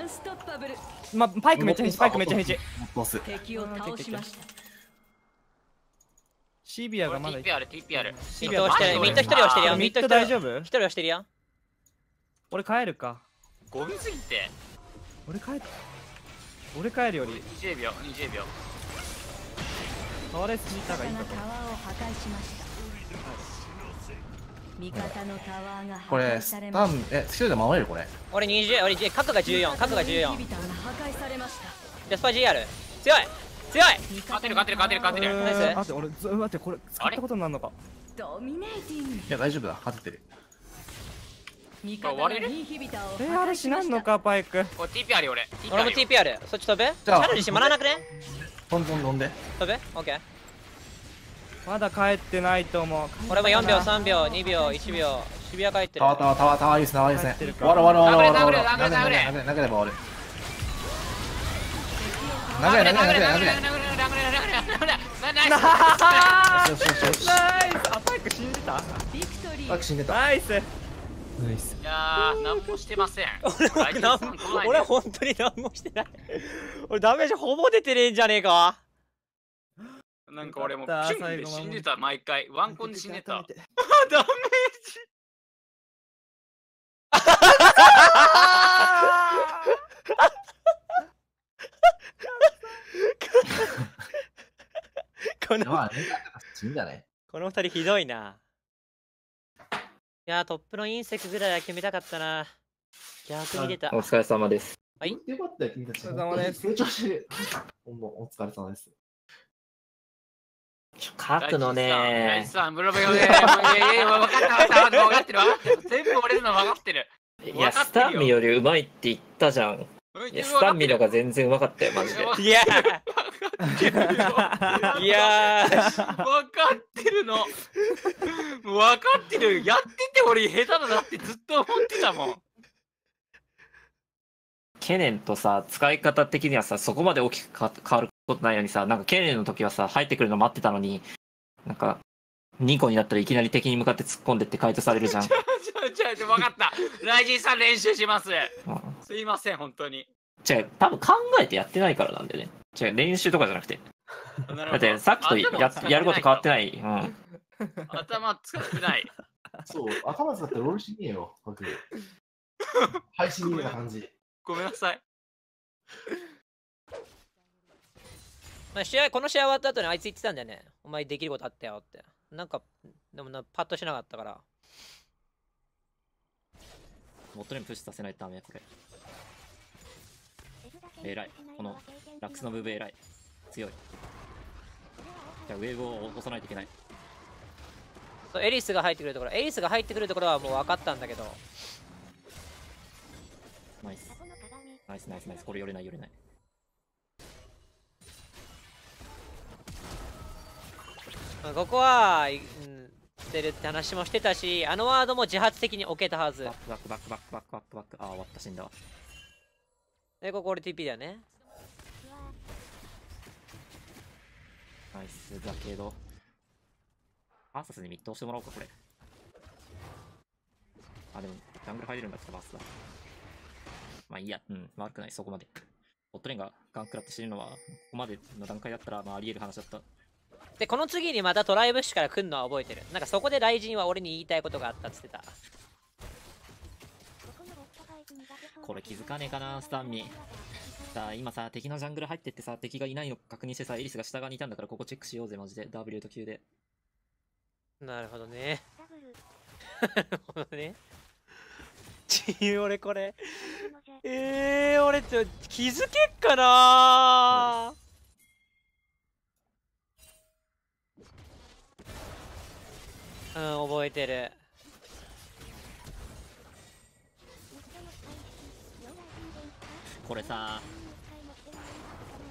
[SPEAKER 4] まパイクめっちゃ平地パイクめっちゃ平地
[SPEAKER 1] ボス。
[SPEAKER 7] 敵を倒しました。
[SPEAKER 4] シビアがまだ
[SPEAKER 6] TP ある、TP ある。
[SPEAKER 3] ミッド押してる。ミッド一人押してるよ。ミ
[SPEAKER 4] ミッド大丈夫？
[SPEAKER 3] 一人押してるよ。
[SPEAKER 4] 俺帰るか。
[SPEAKER 6] ゴミすぎて。
[SPEAKER 4] 俺帰る俺帰るより
[SPEAKER 6] 20秒、20秒。
[SPEAKER 4] タワレスしたがいいか
[SPEAKER 7] しました味方のタワーが破
[SPEAKER 1] これ、
[SPEAKER 7] 壊
[SPEAKER 1] スタン、え、一人で守れるこれ。
[SPEAKER 3] 俺20、俺角が14、
[SPEAKER 7] た
[SPEAKER 3] 角が14。
[SPEAKER 7] ビターが破壊されました
[SPEAKER 3] デスパ GR。強い強い
[SPEAKER 6] 勝てる勝てる勝てる勝てる
[SPEAKER 3] ナイス
[SPEAKER 4] えー待って俺ず待ってこれ使ったことになるのか
[SPEAKER 7] ドミネーティング
[SPEAKER 1] いや、大丈夫だ。勝ててる。
[SPEAKER 7] 味方が
[SPEAKER 6] 割れる
[SPEAKER 7] インヒビターを
[SPEAKER 4] えー、
[SPEAKER 7] 破
[SPEAKER 4] あれ死なんのかパイク。
[SPEAKER 6] お TP あるよ俺。
[SPEAKER 3] 俺も TP ある。そっち飛ぶチ
[SPEAKER 1] じゃあ。
[SPEAKER 3] ャレンジしてもらわなくね？
[SPEAKER 1] トントン飛んで。
[SPEAKER 3] 飛ぶオッケー。
[SPEAKER 4] まだ帰ってないと思う。
[SPEAKER 3] 俺も4秒
[SPEAKER 4] 帰ったかな
[SPEAKER 3] 3秒2秒1秒渋谷帰ってる。
[SPEAKER 1] タワータワータワータワーいいですねタワーいいですね。
[SPEAKER 4] 入ってるか
[SPEAKER 1] 終わる終わる終わる終わわる投げ投げ投げ投げ投げよしよしよし。
[SPEAKER 4] ナイスアタック死んでた？
[SPEAKER 7] ビクトリー
[SPEAKER 1] あ死んでた。
[SPEAKER 4] ナイス
[SPEAKER 5] ナイス。
[SPEAKER 6] いやー、何もしてません。
[SPEAKER 3] 俺なん俺本当に何もしてない。俺ダメージほぼ出てねえんじゃねえか。
[SPEAKER 6] なんか俺もキュンで死んでた、毎回。ワンコンで死んでた。ダメージ。
[SPEAKER 3] この
[SPEAKER 1] まあね死んだね
[SPEAKER 3] この二人ひどいないやートップの隕石ぐらいは決めたかったな。逆に出た。
[SPEAKER 2] お疲れ様です。
[SPEAKER 3] はい。
[SPEAKER 1] よかったよ君たち
[SPEAKER 4] お疲れ様です。
[SPEAKER 1] 成長してる。お疲れ様です。
[SPEAKER 2] 書くの
[SPEAKER 6] 大
[SPEAKER 2] ね
[SPEAKER 6] 地さん、ブロブロで、いやいや、分かった、分かった、分かってる、分かってる。全部俺の分かってる。
[SPEAKER 2] いや、スタンミよりうまいって言ったじゃん。いや、スタンミのが全然うまかったよ、マジで。
[SPEAKER 3] いやいやー
[SPEAKER 6] 分かってるの。分かってる。やってて俺下手だなってずっと思ってたもん。
[SPEAKER 2] ケネンとさ、使い方的にはさ、そこまで大きくか変わることないのにさ、なんかケネンの時はさ、入ってくるの待ってたのに、なんか、2個になったらいきなり敵に向かって突っ込んでって回答されるじゃん。
[SPEAKER 6] ちょ、ちょ、ちょ、分かった。ライジンさん練習します。
[SPEAKER 2] うん
[SPEAKER 6] すいません、本当に。
[SPEAKER 2] 違う、多分考えてやってないからなんだよね。違う、練習とかじゃなくて。だってさっきとややること変わってない。うん。
[SPEAKER 6] 頭使ってない。
[SPEAKER 1] そう頭使ってロールしねえよ僕配信みたいな感じ
[SPEAKER 6] ごめんなさい。
[SPEAKER 3] まあ試合この試合終わった後にあいつ言ってたんだよねお前できることあったよってなんかでもなパッとしなかったから
[SPEAKER 2] もっとでもプッシュさせないとダメ、これ。偉い。この、ラックスのムーブ偉い。強い。じゃあ、ウェーブを押さないといけない。
[SPEAKER 3] そうエリスが入ってくるところエリスが入ってくるところはもう分かったんだけど
[SPEAKER 2] ナイス。ナイスナイスナイス。これ寄れない寄れない。
[SPEAKER 3] まあここは、いうん、出るって話もしてたしあのワードも自発的に置けたはず
[SPEAKER 2] バックバックバックバックバックバックバック。あー、終わった、死んだわ。
[SPEAKER 3] でここ俺 TP だよね
[SPEAKER 2] ナイスだけど。アーサスにミット押してもらおうか、これ。あ、でも、ジャングル入れるんだったらバースだ。まあいいや、うん、悪くない、そこまで。ボットレーンがガン食らって死ぬのは、ここまでの段階だったら、まああり得る話だった。
[SPEAKER 3] でこの次にまたトライブッシュから来るのは覚えてる。なんかそこで雷神は俺に言いたいことがあったっつってた。
[SPEAKER 2] これ気づかねえかな、スタンミ。さあ、今さ、敵のジャングル入ってってさ、敵がいないの確認してさ、エリスが下側にいたんだから、ここチェックしようぜ、マジで。W と Q で。
[SPEAKER 3] なるほどね。なるほどね。ち俺これ。えー、俺ちょ気づけっかなうん覚えてる。
[SPEAKER 2] これさ、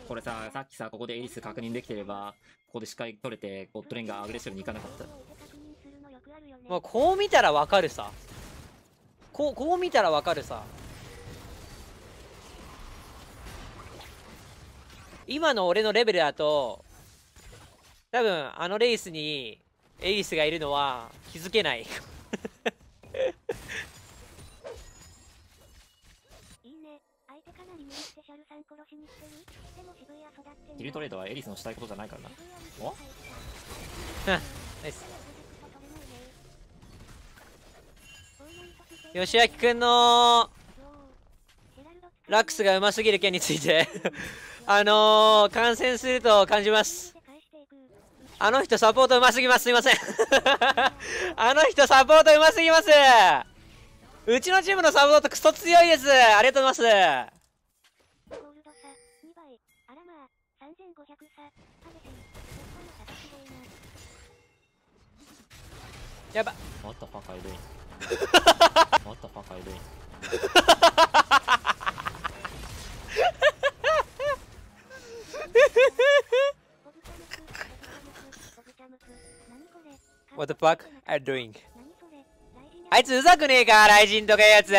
[SPEAKER 2] これさ、さっきさ、ここでエリス確認できてれば、ここで視界取れて、ボットレーンがアグレッシブに行かなかった。
[SPEAKER 3] もうこう見たらわかるさ。こうこう見たらわかるさ。今の俺のレベルだと多分あのレースにエリスがいるのは気づけない。
[SPEAKER 2] ヒルトレードはエリスのしたいことじゃないからな。お？
[SPEAKER 3] ナイス。吉明くんのラックスがうますぎる件について。あのー、観戦すると感じますあの人サポートうますぎます。すいません。あの人サポートうますぎます。うちのチームのサポートクソ強いです。ありがとうございます。やば。
[SPEAKER 2] What the fuck are you doing? What the fuck are you doing?
[SPEAKER 3] What the fuck are you doing? あいつうざくねえか雷神とかいうやつ。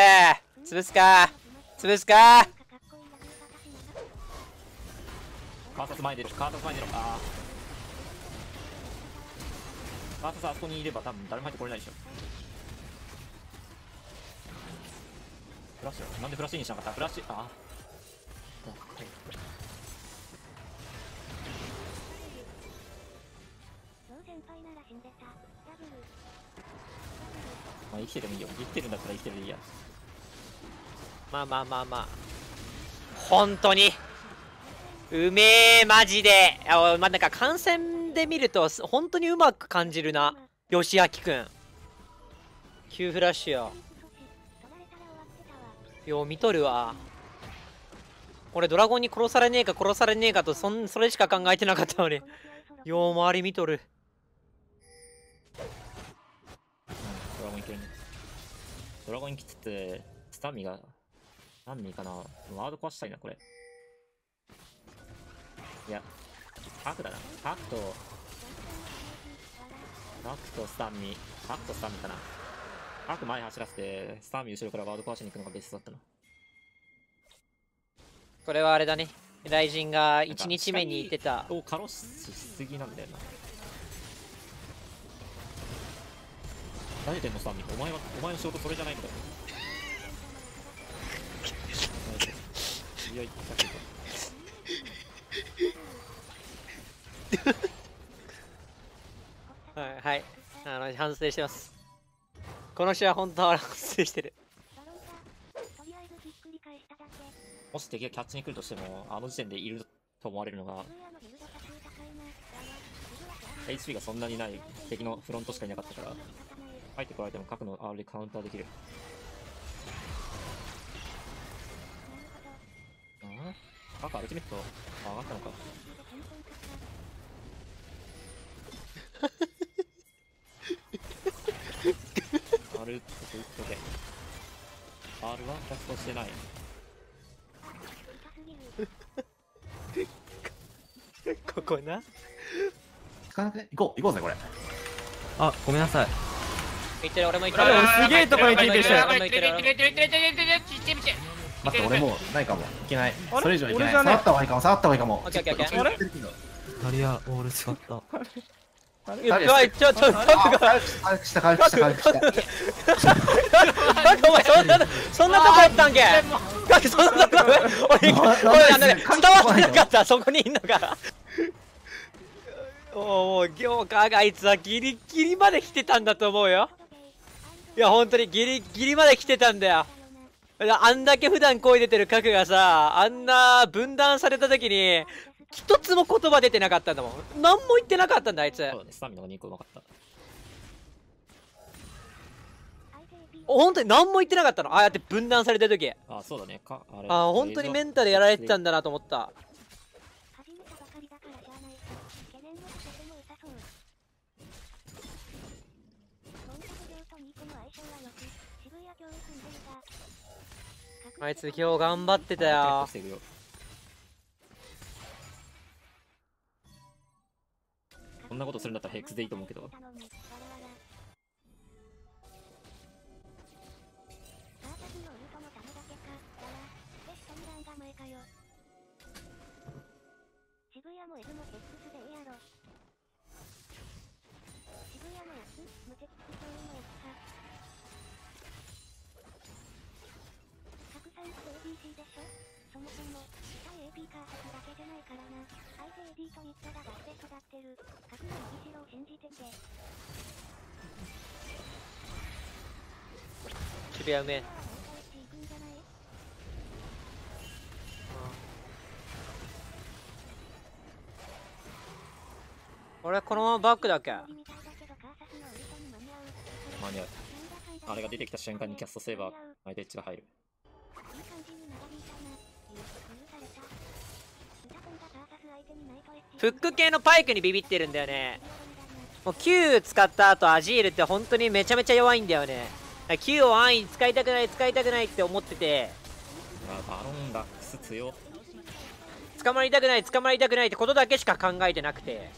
[SPEAKER 3] 潰すか。潰すか。
[SPEAKER 2] カーサス前に出るカーサス前に出るあー。カーサスあそこにいれば多分誰も入ってこれないでしょ。フラッシュなんでフラッシュにしなかった？フラッシュあまあ生きててもいいよ。生きてるんだったら生きてるいいや。
[SPEAKER 3] まあまあまあまあ。本当に。うめえマジで。あまあなんか観戦で見ると本当にうまく感じるな。吉明くん急フラッシュよ。よう見とるわ。俺ドラゴンに殺されねえか殺されねえかとそんそれしか考えてなかったのに。よう周り見とる。
[SPEAKER 2] ゴンいけるね。ドラゴンきつつて、スタミが、何ミリかな？ワード壊したいな、これ。いや、ハクだな。ハクと、ハクとスタミ、ハクとスタミかな。ハク前走らせて、スタミ後ろからワード壊しに行くのがベストだったな。
[SPEAKER 3] これはあれだね雷神が1日目に言ってた
[SPEAKER 2] をカロスしすぎなんだよな。何言ってんのスタミお前は、お前の仕事それじゃないのかよ。いや、言ったけど。
[SPEAKER 3] はいはいあの反省してますこの試合本当は反省してる
[SPEAKER 2] もし敵がキャッチに来るとしても、あの時点でいると思われるのが、HP がそんなにない敵のフロントしかいなかったから、入ってこられても核の R でカウンターできる。ああ核アルティメット上がったのか。R って打っとけ。R はキャストしてない。
[SPEAKER 3] ここな
[SPEAKER 1] 聞かなくね行こう行こうぜこれ
[SPEAKER 5] あ、ごめんなさい。
[SPEAKER 3] 言ってる俺も言って
[SPEAKER 4] あ
[SPEAKER 3] る
[SPEAKER 4] すげえとこについてる
[SPEAKER 1] 待って俺もうないかもいけないそれ以上いけない
[SPEAKER 4] 俺じゃね
[SPEAKER 1] 触った方がいいかも触った方がいいかも
[SPEAKER 3] オッケー
[SPEAKER 5] タリア、オール使った。
[SPEAKER 1] あ回復した回復した回復した回復した
[SPEAKER 3] なんかお前そんなそんなとこあったんけなんかそんなとこ俺
[SPEAKER 1] な
[SPEAKER 3] 俺あのね伝わってなかったそこにいんのがおお行カがあいつはギリギリまで来てたんだと思うよいや本当にギリギリまで来てたんだよ。あんだけ普段声出てる核がさあんな分断された時に一つも言葉出てなかったんだもん。何も言ってなかったんだあいつ。
[SPEAKER 2] そうだね、スタミナが2個うまかった。
[SPEAKER 3] 本当に何も言ってなかったの？ああやって分断された時。あ
[SPEAKER 2] あ、そうだね、か、あれ。
[SPEAKER 3] あ本当にメンタルやられてたんだなと思ったあいつ今日頑張ってたよ。
[SPEAKER 2] こんなことするんだったらヘックスでいいと思うけど。
[SPEAKER 9] 渋谷も X だけじゃないからな相手 AD とニットが出して育ってる核の伸びしろを信じてて
[SPEAKER 3] 渋谷うめ俺このままバックだっけ
[SPEAKER 9] 間に合う。
[SPEAKER 2] あれが出てきた瞬間にキャストすれば、相手エッジが入る。
[SPEAKER 3] フック系のパイクにビビってるんだよねもう Q 使った後アジールって本当にめちゃめちゃ弱いんだよね Q を安易に使いたくない使いたくないって思ってて
[SPEAKER 2] あ、バロンラックス強。
[SPEAKER 3] 捕まりたくない捕まりたくないってことだけしか考えてなくて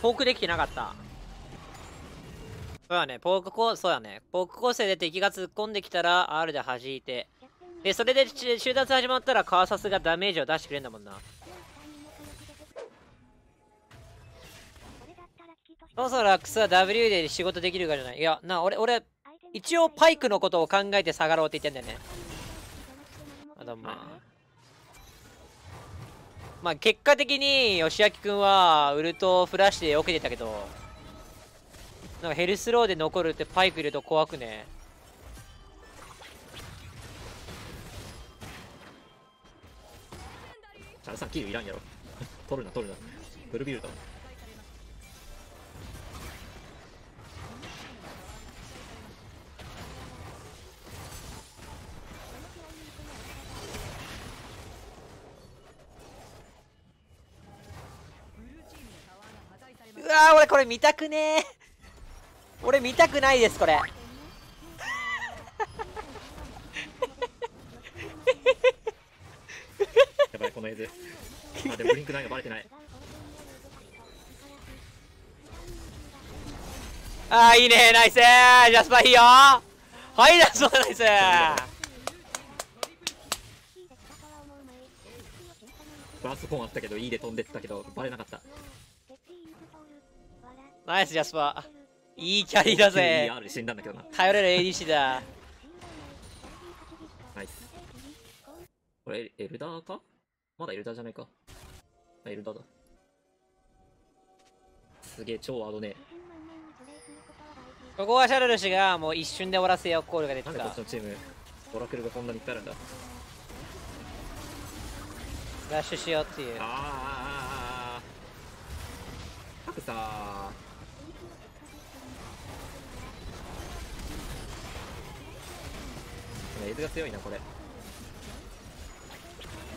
[SPEAKER 3] フォークできてなかったそうやね、ポークコー、そうやね。ポーク構成で敵が突っ込んできたら R で弾いて。で、それでし収奪始まったらカーサスがダメージを出してくれんだもんな。そもそもラックスは W で仕事できるかじゃない？いや、な、俺、俺、一応パイクのことを考えて下がろうって言ってんだよね。あどうも。まあ、結果的に、吉明くんは、ウルトフラッシュで避けてたけど、なんかヘルスローで残るってパイクいると怖くね？
[SPEAKER 2] チャルさんキルいらんやろ取るな取るなブルビルド
[SPEAKER 3] わー、俺これ見たくねー。俺見たくないです、これ。
[SPEAKER 2] やばいこの絵図あでもブリンクないがバレてない。
[SPEAKER 3] あー、いいね。ナイス。ジャスパーいいよ。はい、ジャスナイス。
[SPEAKER 2] バースフォンあったけど E で飛んでったけどバレなかった
[SPEAKER 3] ナイスジャスパー。いいキャリーだぜ。
[SPEAKER 2] 死んだんだけどな。
[SPEAKER 3] 頼れる ADC だ。
[SPEAKER 2] ナイス。これエルダーか？まだエルダーじゃないか。あエルダーだ。すげえ超ワードね
[SPEAKER 3] ここはシャルル氏がもう一瞬で終わらせようコールが出てた。
[SPEAKER 2] なんでこっち。のチームオラクルがこんなにいっぱいあるんだ？
[SPEAKER 3] ラッシュしようっていう。
[SPEAKER 2] あー。あーあー。あー各さエイズが強いなこれ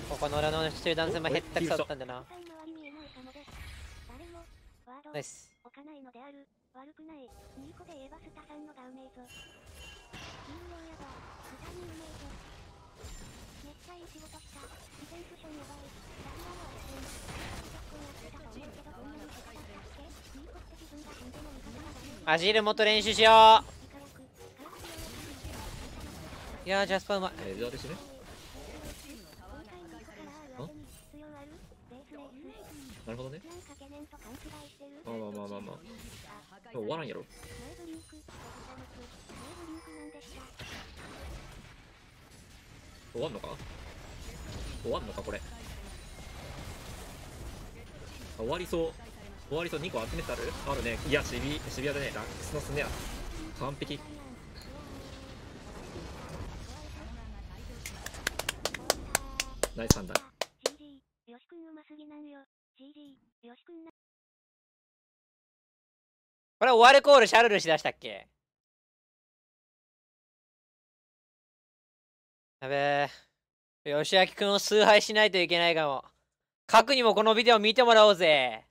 [SPEAKER 3] ここの裏の集団戦も減ったくそだったんだな。ナイス。
[SPEAKER 9] 置かないのである。悪くない。2個で言えばスタさんのがうめえぞ。金曜やば。スタにうめえぞ。めっちゃいい仕事した。ディフェンスションやばい。ダメだろ、結構やってたと思うけど、こんなに下手だったっけ ?2 個って自分が死んでも味方がダメ
[SPEAKER 3] アジールもっと練習しよう。いやー、ジャスパーうまい。
[SPEAKER 2] エルダーで死ぬなるほどね。まあまあまあまあまあ。終わらんやろ。終わんのか？終わんのかこれ？あ終わりそう。終わりそう。2個集めてある？あるね。いやシビシビアでねラックスのスネア完璧ナイス判断
[SPEAKER 9] GG、よしくんうますぎなんよ。GG、よしくんな。
[SPEAKER 3] これ終わるコールシャルルしだしたっけ？やべえ。吉明くんを崇拝しないといけないかも。核にもこのビデオ見てもらおうぜ。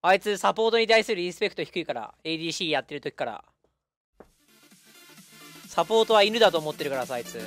[SPEAKER 3] あいつサポートに対するリスペクト低いから。ADC やってる時から。サポートは犬だと思ってるからさ、あいつ。